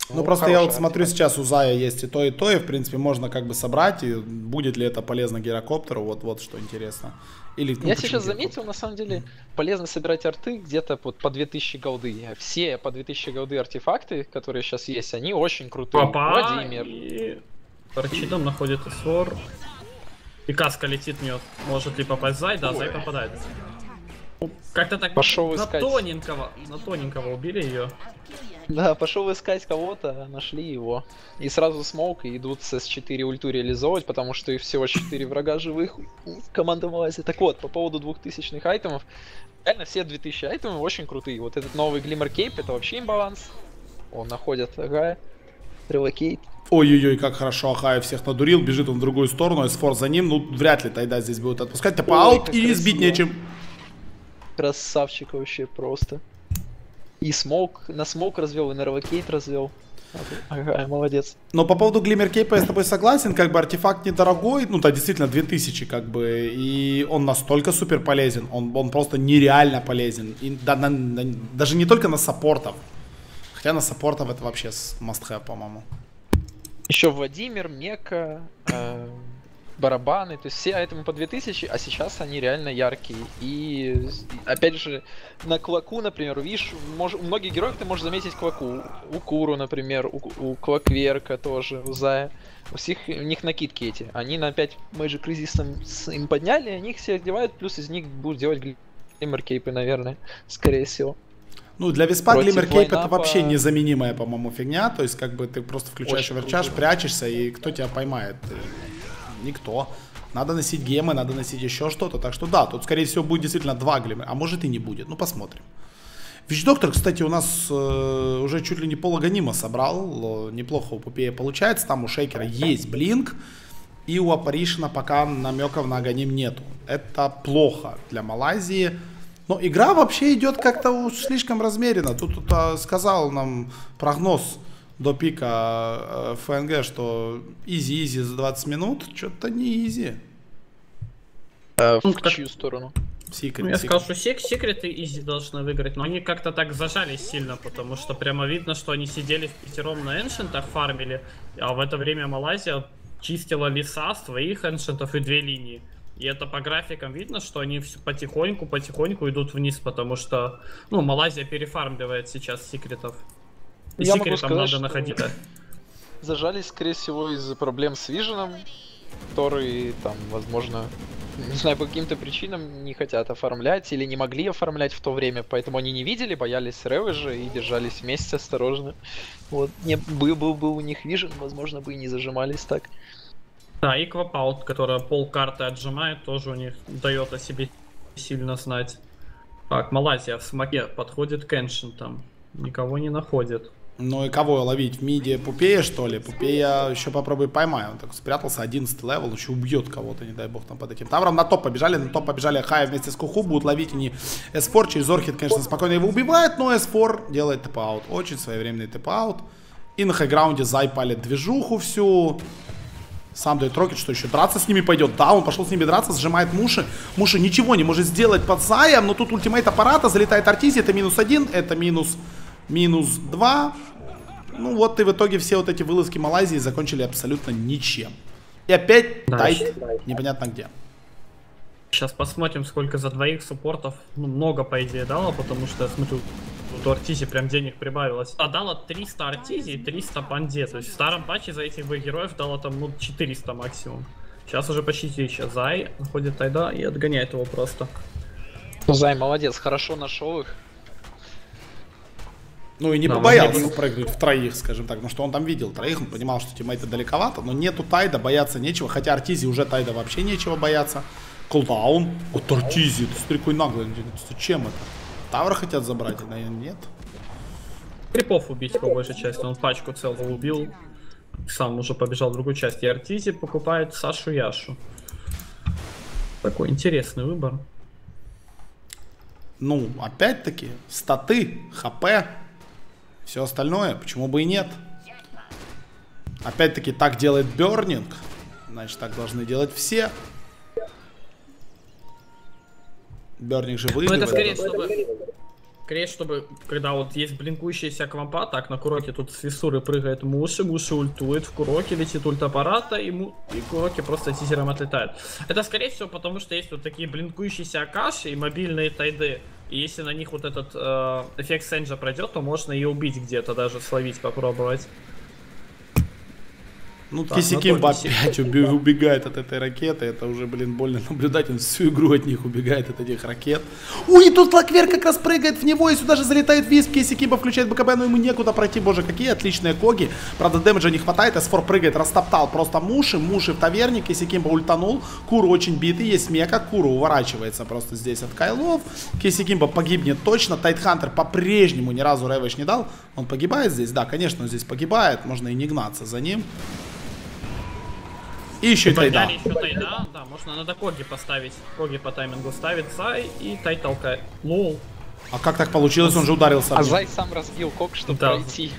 Ну, просто я вот смотрю, артефакт. сейчас у Зая есть и то, и то, и, в принципе, можно как бы собрать, и будет ли это полезно гирокоптеру, вот, вот что интересно. Или, ну, Я сейчас заметил, на самом деле, полезно собирать арты где-то вот по 2000 голды. Все по 2000 голды артефакты, которые сейчас есть, они очень крутые. Папа Владимир. и торчидом находит Эсвор. И каска летит в нее. Может ли попасть Зай? Да, Зай попадает. Как-то так Пошел на искать. тоненького, на тоненького убили ее. Да, пошел искать кого-то, нашли его. И сразу смоук и идут с S4 ульту реализовывать, потому что их всего 4 врага живых. Команда Малайзии. Так вот, по поводу 2000 айтемов. Реально все 2000 айтемов очень крутые. Вот этот новый Glimmer Cape, это вообще имбаланс. Он находит Охая. Relocate. Ой-ой-ой, как хорошо Охайо всех надурил, бежит он в другую сторону, Эсфор за ним, ну, вряд ли Тайд здесь будет отпускать, TP out и сбить красиво. нечем. Красавчик вообще просто. И smoke, на smoke развел, и на relocate развел. Ага, молодец. Но по поводу Glimmer Cape а я с тобой согласен, как бы артефакт недорогой, ну да, действительно, 2000 как бы, и он настолько супер полезен, он, он просто нереально полезен, и, да, на- на- даже не только на саппортов, хотя на саппортов это вообще must have, по-моему. Еще Владимир, Мека, э, барабаны, то есть все этому по 2000, а сейчас они реально яркие. И опять же, на Кваку, например, видишь, мож- у многих героев ты можешь заметить Кваку. У Куру, например, у, у Квакверка тоже, у Зая. У всех у них накидки эти. Они на 5 Magic Resistance им подняли, они их все одевают, плюс из них будут делать Глиммер Кейпы, наверное, скорее всего. Ну, для виспа Против Глиммер Кейп это вообще незаменимая, по-моему, фигня, то есть как бы ты просто включаешь верчаж, прячешься, и кто тебя поймает? Никто. Надо носить гемы, надо носить еще что-то. Так что да, тут, скорее всего, будет действительно два глиммера. А может и не будет. Ну, посмотрим. Вич-доктор, кстати, у нас э, уже чуть ли не полуганима собрал. Неплохо у Пупея получается. Там у Шейкера есть блинк. И у Апаришина пока намеков на аганим нету. Это плохо для Малайзии. Но игра вообще идет как-то слишком размеренно. Тут, тут, а, сказал нам прогноз до пика э, ФНГ, что easy-easy за 20 минут. Что-то не изи. Ну, в так- чью сторону? Секрет, Ну, я секрет. сказал, что сек секреты easy должны выиграть, но они как-то так зажались сильно, потому что прямо видно, что они сидели в пятером на эншентах, фармили, а в это время Малайзия чистила леса своих эншентов и две линии. И это по графикам видно, что они всё потихоньку-потихоньку идут вниз, потому что, ну, Малайзия перефармливает сейчас секретов. И Я могу сказать, надо что- находить. Зажались, скорее всего, из-за проблем с Виженом, которые там, возможно, не знаю, по каким-то причинам не хотят оформлять или не могли оформлять в то время, поэтому они не видели, боялись ревежа и держались вместе осторожно. Вот, не, был, был бы у них Вижен, возможно, бы и не зажимались так. Да, и Квапа вот, которая пол карты отжимает, тоже у них дает о себе сильно знать. Так, Малайзия в смоке подходит к эншентам. Никого не находит. Ну и кого ловить? В миде Пупея, что ли? Пупея еще попробуй поймай. Он так спрятался, 11 level, еще убьет кого-то, не дай бог, там под этим тавром. На топ побежали, на топ побежали Хай вместе с Куху, будут ловить они S4, через Orchid, конечно, спокойно его убивает, но S4 делает TP out. Очень своевременный TP out. И на хайграунде Зай палит движуху всю. Сам дает рокет, что еще драться с ними пойдет. Да, он пошел с ними драться, сжимает Муши. Муши ничего не может сделать под Заем, но тут ультимейт аппарата, залетает Артизи, это минус один, это минус, минус два. Ну вот и в итоге все вот эти вылазки Малайзии закончили абсолютно ничем. И опять Да, тайт непонятно где. Сейчас посмотрим, сколько за двоих суппортов. Ну, много, по идее, дало, потому что я смотрю, вот у Артизи прям денег прибавилось. А дала 300 Артизи и 300 Банде. То есть в старом патче за этих двоих героев дала там, ну, 400 максимум. Сейчас уже почти 1000. Зай находит Тайда и отгоняет его просто. Ну, Зай молодец, хорошо нашел их. Ну и не Да, побоялся бы- прыгнуть в троих, скажем так, потому что он там видел троих, он понимал, что тиммейты далековато, но нету Тайда, бояться нечего, хотя Артизи уже Тайда вообще нечего бояться. Кулдаун, вот Артизи, ты смотри, какой наглый, зачем это? Тавр хотят забрать, наверное, нет. Крипов убить по большей части. Он пачку целую убил. Сам уже побежал в другую часть. И Артизи покупает Сашу Яшу. Такой интересный выбор. Ну, опять-таки, статы, хп, все остальное, почему бы и нет. Опять-таки, так делает Бернинг, значит, так должны делать все. Бернинг же Ну выигрывает. это скорее, чтобы... Скорее, чтобы, когда вот есть блинкующаяся квампа, так, на Куроке тут с фиссуры прыгает Муши, Муши ультует, в Куроке летит ульт аппарата, и, му... и Куроки просто тизером отлетает. Это, скорее всего, потому что есть вот такие блинкующиеся акаши и мобильные тайды. И если на них вот этот э, эффект Сенджа пройдет, то можно и убить где-то, даже словить, попробовать. Ну, Так, опять уби- убегает от этой ракеты. Это уже, блин, больно наблюдать. Он всю игру от них убегает, от этих ракет. Ой, и тут Лаквер как раз прыгает в него, и сюда же залетает висп. Кисикимба включает БКБ, но ему некуда пройти. Боже, какие отличные коги. Правда, дэмэджа не хватает. S4 прыгает, растоптал просто Муши. Муши в таверне, Кисикимба ультанул. Куру очень битый, есть мека. Куру уворачивается просто здесь от Кайлов. Кисикимба погибнет точно. Тайтхантер по-прежнему ни разу ревеш не дал. Он погибает здесь? Да, конечно, он здесь погибает. Можно и не гнаться за ним. И еще и тайда. Еще тайда, да, можно надо Коги поставить. Коги по таймингу ставит Сай и Тай толкает. Лол. А как так получилось? Он же ударился. А. Зай сам разбил кок, чтобы Да. пройти.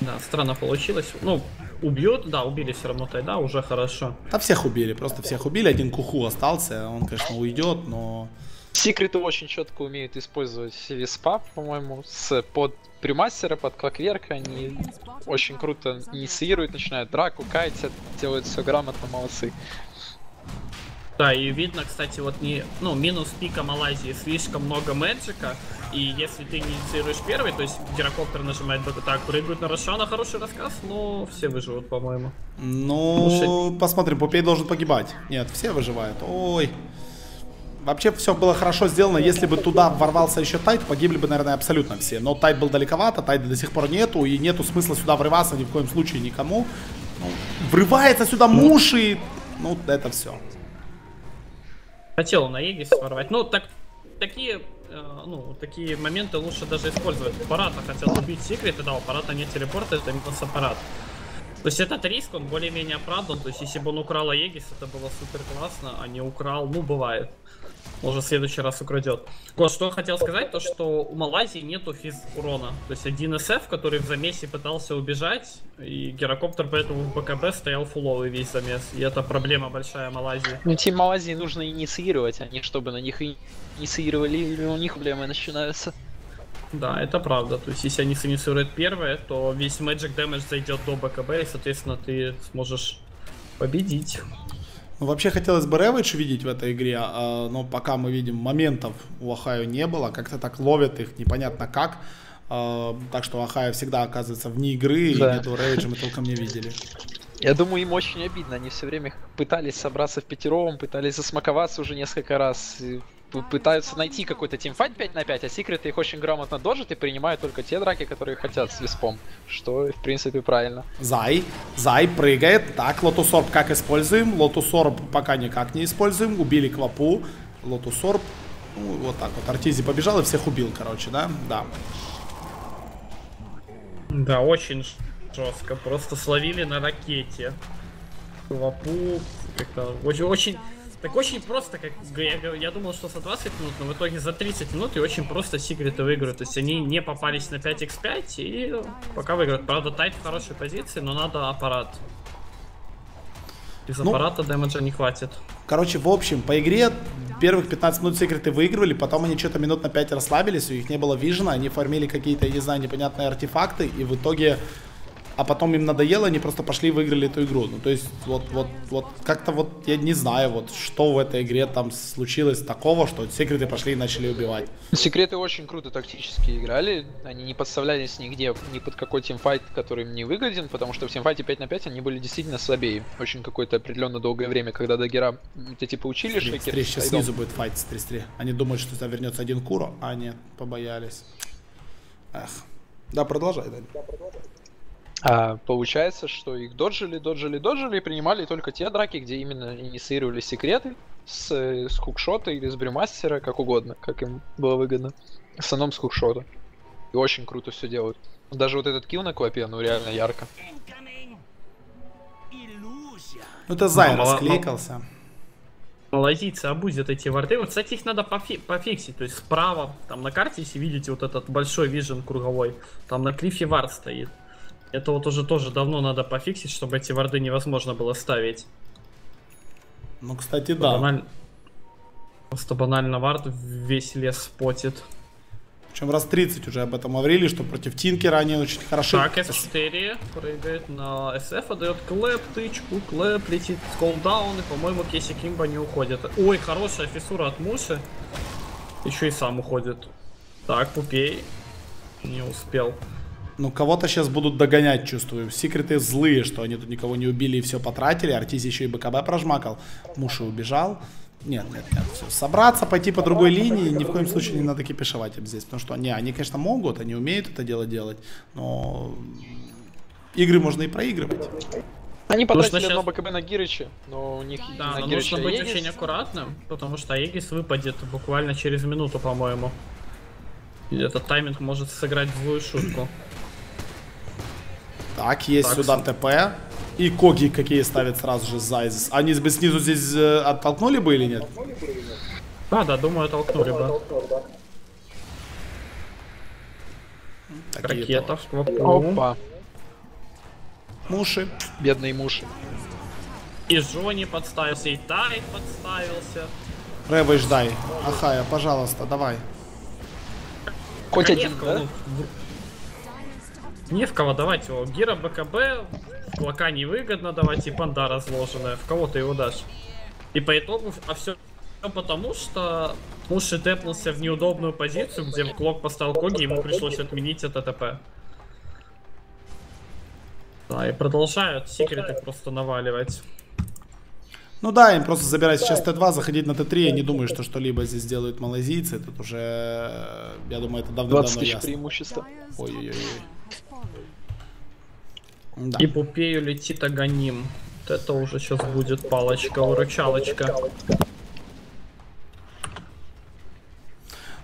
Да, странно получилось. Ну, убьют, да, убили все равно тогда, уже хорошо. Да всех убили, просто всех убили. Один куху остался. Он, конечно, уйдет, но... Секреты очень четко умеют использовать виспа, по-моему, с под примастера, под клокверка. Они очень круто инициируют, начинают драку, кайтят, делают все грамотно, молодцы. Да, и видно, кстати, вот не, ну, минус пика Малайзии, слишком много мэджика, и если ты не инициируешь первый, то есть гирокоптер нажимает БК, так, прыгают на Рошана, хороший рассказ, но все выживут, по-моему. Ну, посмотрим, Попей должен погибать. Нет, все выживают. Ой. Вообще все было хорошо сделано. Если бы туда ворвался еще Тайт, погибли бы, наверное, абсолютно все. Но Тайт был далековато, Тайта до сих пор нету, и нету смысла сюда врываться ни в коем случае никому. Ну, врывается сюда муши. Ну, это все. Хотел на Егис ворвать, ну, так, такие, э, ну, такие моменты лучше даже использовать. Аппарата хотел убить секрет, и да, у аппарата нет телепорта, это минус аппарат. То есть этот риск, он более-менее оправдан, то есть если бы он украл Аегис, это было супер классно, а не украл, ну, бывает. Может, в следующий раз украдет. Вот, что я хотел сказать, то что у Малайзии нету физ урона. То есть один СФ, который в замесе пытался убежать, и гирокоптер поэтому в БКБ стоял фуловый весь замес. И это проблема большая Малайзии. Ну, Тим Малайзии нужно инициировать, а не чтобы на них инициировали, или у них проблемы начинаются. Да, это правда. То есть, если они синицируют первое, то весь Magic Damage зайдет до БКБ, и, соответственно, ты сможешь победить. Ну, вообще хотелось бы Рэвидж видеть в этой игре, а, но пока мы видим моментов у Ахаю не было, как-то так ловят их непонятно как. А, так что Ахая всегда оказывается вне игры, Да. и нету Рэвиджа мы толком не видели. Я думаю, им очень обидно. Они все время пытались собраться в пятером, пытались засмаковаться уже несколько раз. Пытаются найти какой-то teamfight 5 на 5, а секреты их очень грамотно доджат и принимают только те драки, которые хотят с виспом. Что, в принципе, правильно. Зай, Зай прыгает. Так, Lotus Orb как используем? Lotus Orb пока никак не используем. Убили Квапу. Lotus Orb. Ну, вот так вот. Артизи побежал и всех убил, короче, да? Да. Да, очень жестко. Просто словили на ракете. Квапу. Как-то очень, очень... Так очень просто, как я, я думал, что за 20 минут, но в итоге за 30 минут и очень просто секреты выиграют. То есть они не попались на 5x5 и пока выиграют. Правда, Тайт в хорошей позиции, но надо аппарат. Без Ну, аппарата дэмэджа не хватит. Короче, в общем, по игре первых 15 минут секреты выигрывали, потом они что-то минут на 5 расслабились, у них не было вижена, они фармили какие-то, я не знаю, непонятные артефакты, и в итоге... А потом им надоело, они просто пошли и выиграли эту игру. Ну, то есть, вот, вот, вот, как-то вот, я не знаю, вот, что в этой игре там случилось такого, что секреты пошли и начали убивать. Секреты очень круто тактически играли. Они не подставлялись нигде, ни под какой тимфайт, который им не выгоден, потому что в тимфайте 5 на 5 они были действительно слабее. Очень какое-то определенно долгое время, когда до Гера вот эти поучили шейкеры. Стри с сейчас снизу будет файт с 3 Они думают, что сюда вернется один Куро, а нет, побоялись. Эх. Да, продолжай, Дань. А получается, что их доджили, доджили, доджили и принимали только те драки, где именно инициировали секреты с, э, с хукшота или с брюмастера, как угодно, как им было выгодно. В основном с хукшота. И очень круто все делают. Даже вот этот килл на клопе, ну реально ярко. Ну, это Зай мало- расклейкался. Малазийцы обузят эти варды. Вот, кстати, их надо пофи- пофиксить. То есть справа, там на карте, если видите вот этот большой вижен круговой, там на клифе ward стоит. Это вот уже тоже давно надо пофиксить, чтобы эти варды невозможно было ставить. Ну, кстати, да. Баналь- Просто банально ward весь лес спотит. Причем раз 30 уже об этом говорили, что против Тинкера они очень хороши. Так, S4 прыгает на SF, отдает clap, тычку, clap, летит Call Down, и, по-моему, Кейси Кимба не уходит. Ой, хорошая фиссура от Муши. Еще и сам уходит. Так, Пупей. Не успел. Ну, кого-то сейчас будут догонять, чувствую. Секреты злые, что они тут никого не убили и все потратили. Артиз еще и БКБ прожмакал. Муши убежал. Нет, нет, нет, все. Собраться, пойти по другой линии, ни в коем случае не надо кипишевать им здесь. Потому что, не, они, конечно, могут, они умеют это дело делать, но игры можно и проигрывать. Они Потому что потратили щас- одно БКБ на Гирыча, но у них Да, на но Гирыча нужно быть Егис. очень аккуратным, потому что Эгис выпадет буквально через минуту, по-моему. Этот тайминг может сыграть в злую шутку. Так, есть Так, сюда ТП. И коги какие ставят сразу же Зайзес. Они бы снизу здесь э, оттолкнули бы или нет? Да, да, думаю, толкнули бы. Такие Ракета в. Опа. Муши. Бедные муши. И Жони подставился, и Тай подставился. Рэвэй, ждай. Ахая, пожалуйста, давай. Хоть один, да? В- Не в кого давать его. Гира БКБ, Клока невыгодно давать, и панда разложенная. В кого ты его дашь? И по итогу, а все потому, что Муши тэпнулся в неудобную позицию, где Клок поставил Коги, ему пришлось отменить это ТП. Да, и продолжают секреты просто наваливать. Ну да, им просто забирать сейчас Т2, заходить на Т3. Я не думаю, что что-либо здесь делают малазийцы. Тут уже, э, я думаю, это 20 давно-давно тысяч ясно. преимущества. Ой-ой-ой. Да. И Пупею летит Аганим. Вот это уже сейчас будет палочка-выручалочка.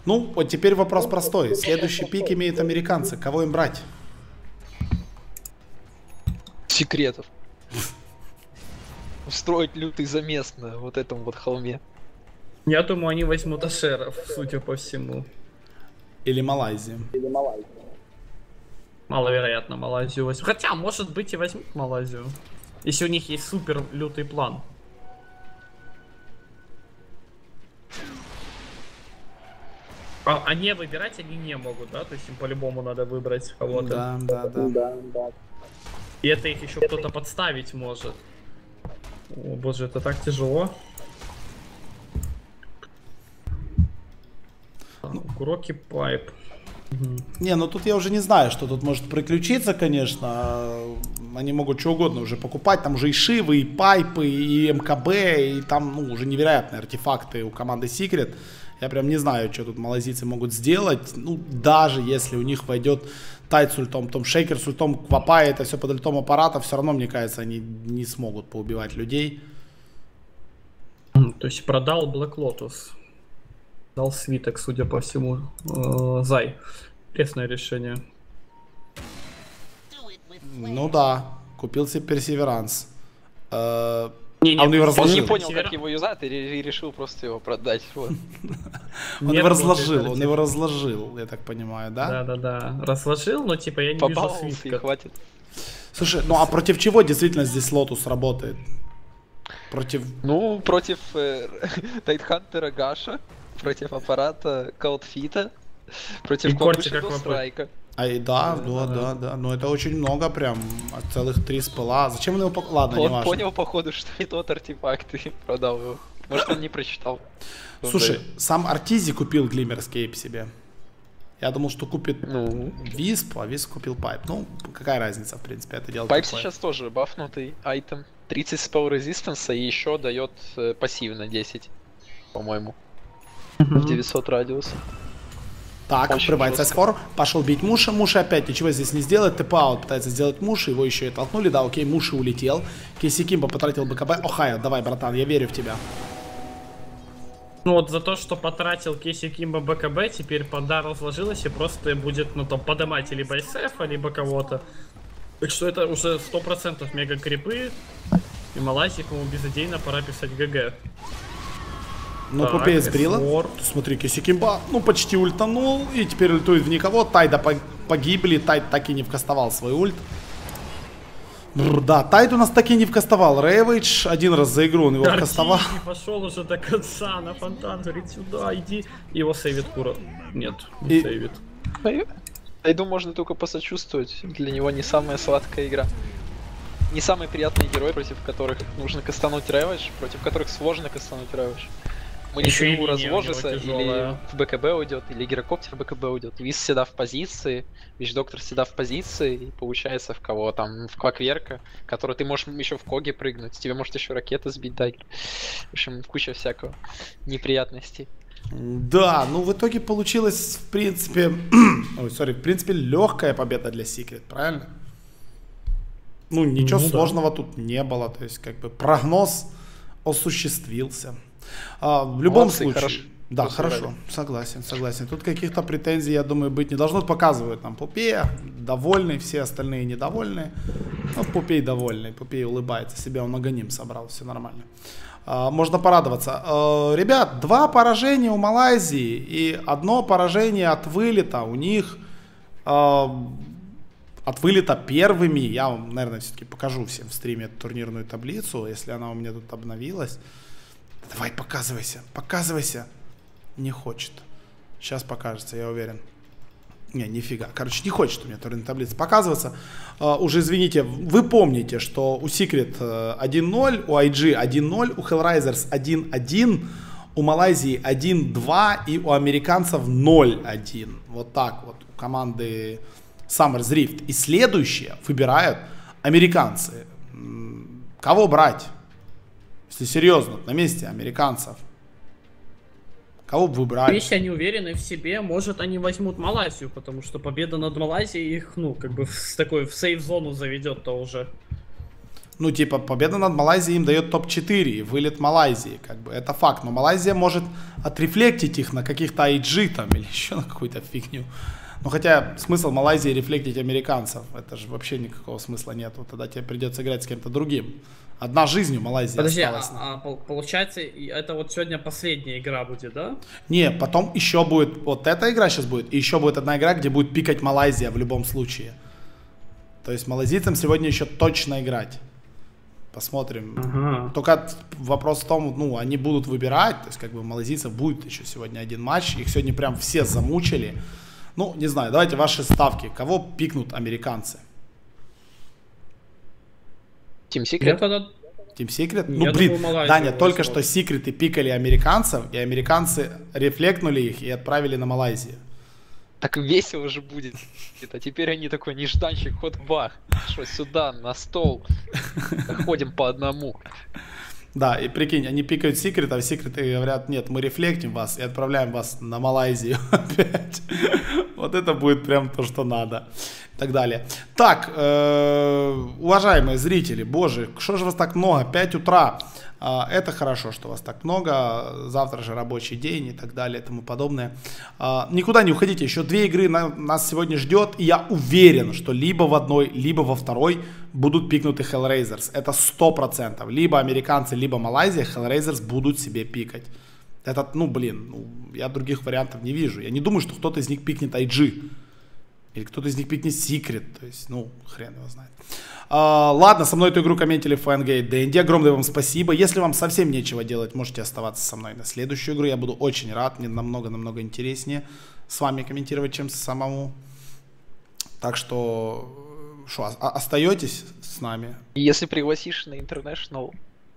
Ну, вот теперь вопрос простой. Следующий пик имеют американцы. Кого им брать? Секретов. Устроить лютый замес на вот этом вот холме. Я думаю, они возьмут Ашеров, судя по всему. Или Малайзию? Маловероятно, Малайзию возьмут. Хотя, может быть, и возьмут Малайзию. Если у них есть супер лютый план. А, а не выбирать они не могут, да? То есть им по-любому надо выбрать кого-то. Да, да, да. И это их еще кто-то подставить может. О боже, это так тяжело. Так, Уроки пайп. Не, ну тут я уже не знаю, что тут может приключиться, конечно. Они могут что угодно уже покупать. Там уже и Шивы, и Пайпы, и МКБ, и там ну, уже невероятные артефакты у команды Secret. Я прям не знаю, что тут малазийцы могут сделать. Ну, даже если у них войдет Тайт с ультом, том Шейкер с ультом, Квапа, это все под ультом аппарата, все равно, мне кажется, они не смогут поубивать людей. То есть продал Black Lotus. Дал свиток, судя по всему. Э, Зай. Интересное решение. Ну да, купил себе Персеверанс. Э, Не, А он его Он разложил. не понял, как его юзать, и ре- и решил просто его продать. Вот. Он Не его разложил, он его разложил, я так понимаю, да? Да-да-да. Разложил, но типа я не вижу свитка. хватит. Слушай, ну а против чего действительно здесь Лотус работает? Против... Ну, против э, Тайтхантера Гаша, против аппарата Каутфита, против Кортика. Страйка. А, и да, да, да, да, но это очень много прям, целых три спыла. Зачем он его... пок- Ладно, не Он важно. понял, походу, что и тот артефакт и продал его. Может, он не прочитал. Слушай, сам Артизи купил Glimmer Cape себе. Я думал, что купит Ну, Висп, а Висп купил Pipe. Ну, какая разница, в принципе, это дело Pipe такое. сейчас тоже бафнутый item. 30 spell resistance а и еще дает э, пассивно 10, по-моему. В 900 радиус. Так, Очень. С4, пошел бить Муша, Муша опять ничего здесь не сделает, TP out пытается сделать Муша, его еще и толкнули, да, окей, Муша улетел, Кейси Кимба потратил БКБ, Охайо, давай, братан, я верю в тебя. Ну вот за то, что потратил Кейси Кимба БКБ, теперь пода разложилась и просто будет, ну там, подымать либо SF, либо кого-то. Так что это уже 100% мега крипы. И Малайзикову безыдейно пора писать ГГ. Ну, Так, Пупей сбрила. S4. Смотри, Кейси Кимба, ну, почти ультанул, и теперь ультует в никого, Тайда по- погибли, Тайд так и не вкастовал свой ульт. Бррр, да, Тайд у нас так и не вкастовал, Рейвейдж один раз за игру он его вкастовал. Артизи пошел уже до конца на фонтан, говорит, сюда, иди. Его сейвит Кура. Нет, не И- сейвит. Тайду можно только посочувствовать. Для него не самая сладкая игра. Не самый приятный герой, против которых нужно кастануть реведж, против которых сложно кастануть реведж. Мы не Ещё и разложится, или в БКБ уйдет, или гирокоптер в БКБ уйдет. Виз всегда в позиции, Вич Доктор всегда в позиции, и получается в кого там, в Квакверка, который ты можешь еще в Коге прыгнуть, тебе может еще ракета сбить дагер. В общем, куча всякого неприятностей. Да, ну в итоге получилось, в принципе, ой, сори, в принципе, легкая победа для Secret, правильно? Ну, ничего Ну да. сложного тут не было, то есть, как бы, прогноз осуществился. А, в любом Молодцы, случае, хорошо. да, Сыграли. хорошо, согласен, согласен. Тут каких-то претензий, я думаю, быть не должно. Показывают нам Puppey, довольный, все остальные недовольные. Ну, Puppey довольный, Puppey улыбается себе, он аганим собрал, все нормально. А, можно порадоваться. Э, Ребят, два поражения у Малайзии и одно поражение от вылета у них э, от вылета первыми. Я вам, наверное, все-таки покажу всем в стриме эту турнирную таблицу, если она у меня тут обновилась. Давай, показывайся, показывайся. Не хочет. Сейчас покажется, я уверен. Не, нифига. Короче, не хочет у меня турнирная таблица показываться. А, уже извините, вы помните, что у Secret э, 1-0, у IG 1-0, у Hellraisers 1-1, у Малайзии 1-2 и у американцев 0-1. Вот так вот у команды Summers Rift. И следующие выбирают американцы. Кого брать? Если серьезно, на месте американцев. Кого бы вы брали? Если они уверены в себе, может они возьмут Малайзию, потому что победа над Малайзией их, ну, как бы в такой в сейф-зону заведет-то уже. Ну, типа, победа над Малайзией им дает топ-4, вылет Малайзии, как бы, это факт. Но Малайзия может отрефлектить их на каких-то IG там или еще на какую-то фигню. Ну, хотя смысл Малайзии рефлектить американцев, это же вообще никакого смысла нету. Тогда тебе придется играть с кем-то другим. Одна жизнь у Малайзии Подожди, а, осталась. а пол- получается, это вот сегодня последняя игра будет, да? Не, потом еще будет, вот эта игра сейчас будет, и еще будет одна игра, где будет пикать Малайзия в любом случае. То есть малазийцам сегодня еще точно играть. Посмотрим. Ага. Только вопрос в том, ну, они будут выбирать, то есть как бы малазийцев будет еще сегодня один матч, их сегодня прям все замучили. Ну, не знаю, давайте ваши ставки. Кого пикнут американцы? Team Я Secret? тогда... Team Secret? Я ну, блин, думаю, Малайзия Даня, только что секреты пикали американцев, и американцы рефлекнули их и отправили на Малайзию. Так весело же будет. А теперь они такой нежданчик, ход бах. Что, сюда, на стол. Ходим по одному. Да, и прикинь, они пикают секрет, а секреты говорят, нет, мы рефлектим вас и отправляем вас на Малайзию опять. Это будет прям то, что надо. И так далее. Так, э, уважаемые зрители, боже, что же вас так много? 5 утра. А, Это хорошо, что вас так много. Завтра же рабочий день и так далее и тому подобное. А, Никуда не уходите. Еще две игры на- нас сегодня ждет. И я уверен, что либо в одной, либо во второй будут пикнуты Hellraisers. Это 100%. Либо американцы, либо Малайзия Hellraisers будут себе пикать. Это, ну, блин, ну, я других вариантов не вижу. Я не думаю, что кто-то из них пикнет IG. Или кто-то из них пикнет Secret. То есть, ну, хрен его знает. А, ладно, со мной эту игру комментили Fng и Dendi. Огромное вам спасибо. Если вам совсем нечего делать, можете оставаться со мной на следующую игру. Я буду очень рад. Мне намного-намного интереснее с вами комментировать, чем самому. Так что, что, остаетесь с нами? И если пригласишь на International,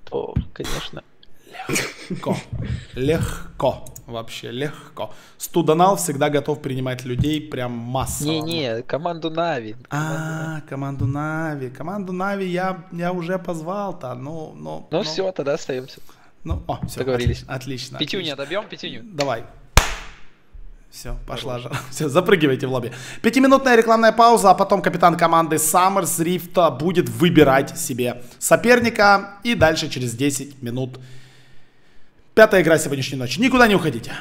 то, конечно. Легко. Легко. Вообще легко. Студонал всегда готов принимать людей прям массово. Не-не, команду Нави. А, команду Нави. Команду Нави я, я уже позвал-то. Ну, ну, Ну все, тогда остаемся. Ну, о, все, Договорились. Отлично. Пятюню отобьем, пятюню. Давай. Все, пошла же. Все, запрыгивайте в лобби. Пятиминутная рекламная пауза, а потом капитан команды Summers Рифта будет выбирать себе соперника. И дальше через 10 минут пятая игра сегодняшней ночи. Никуда не уходите.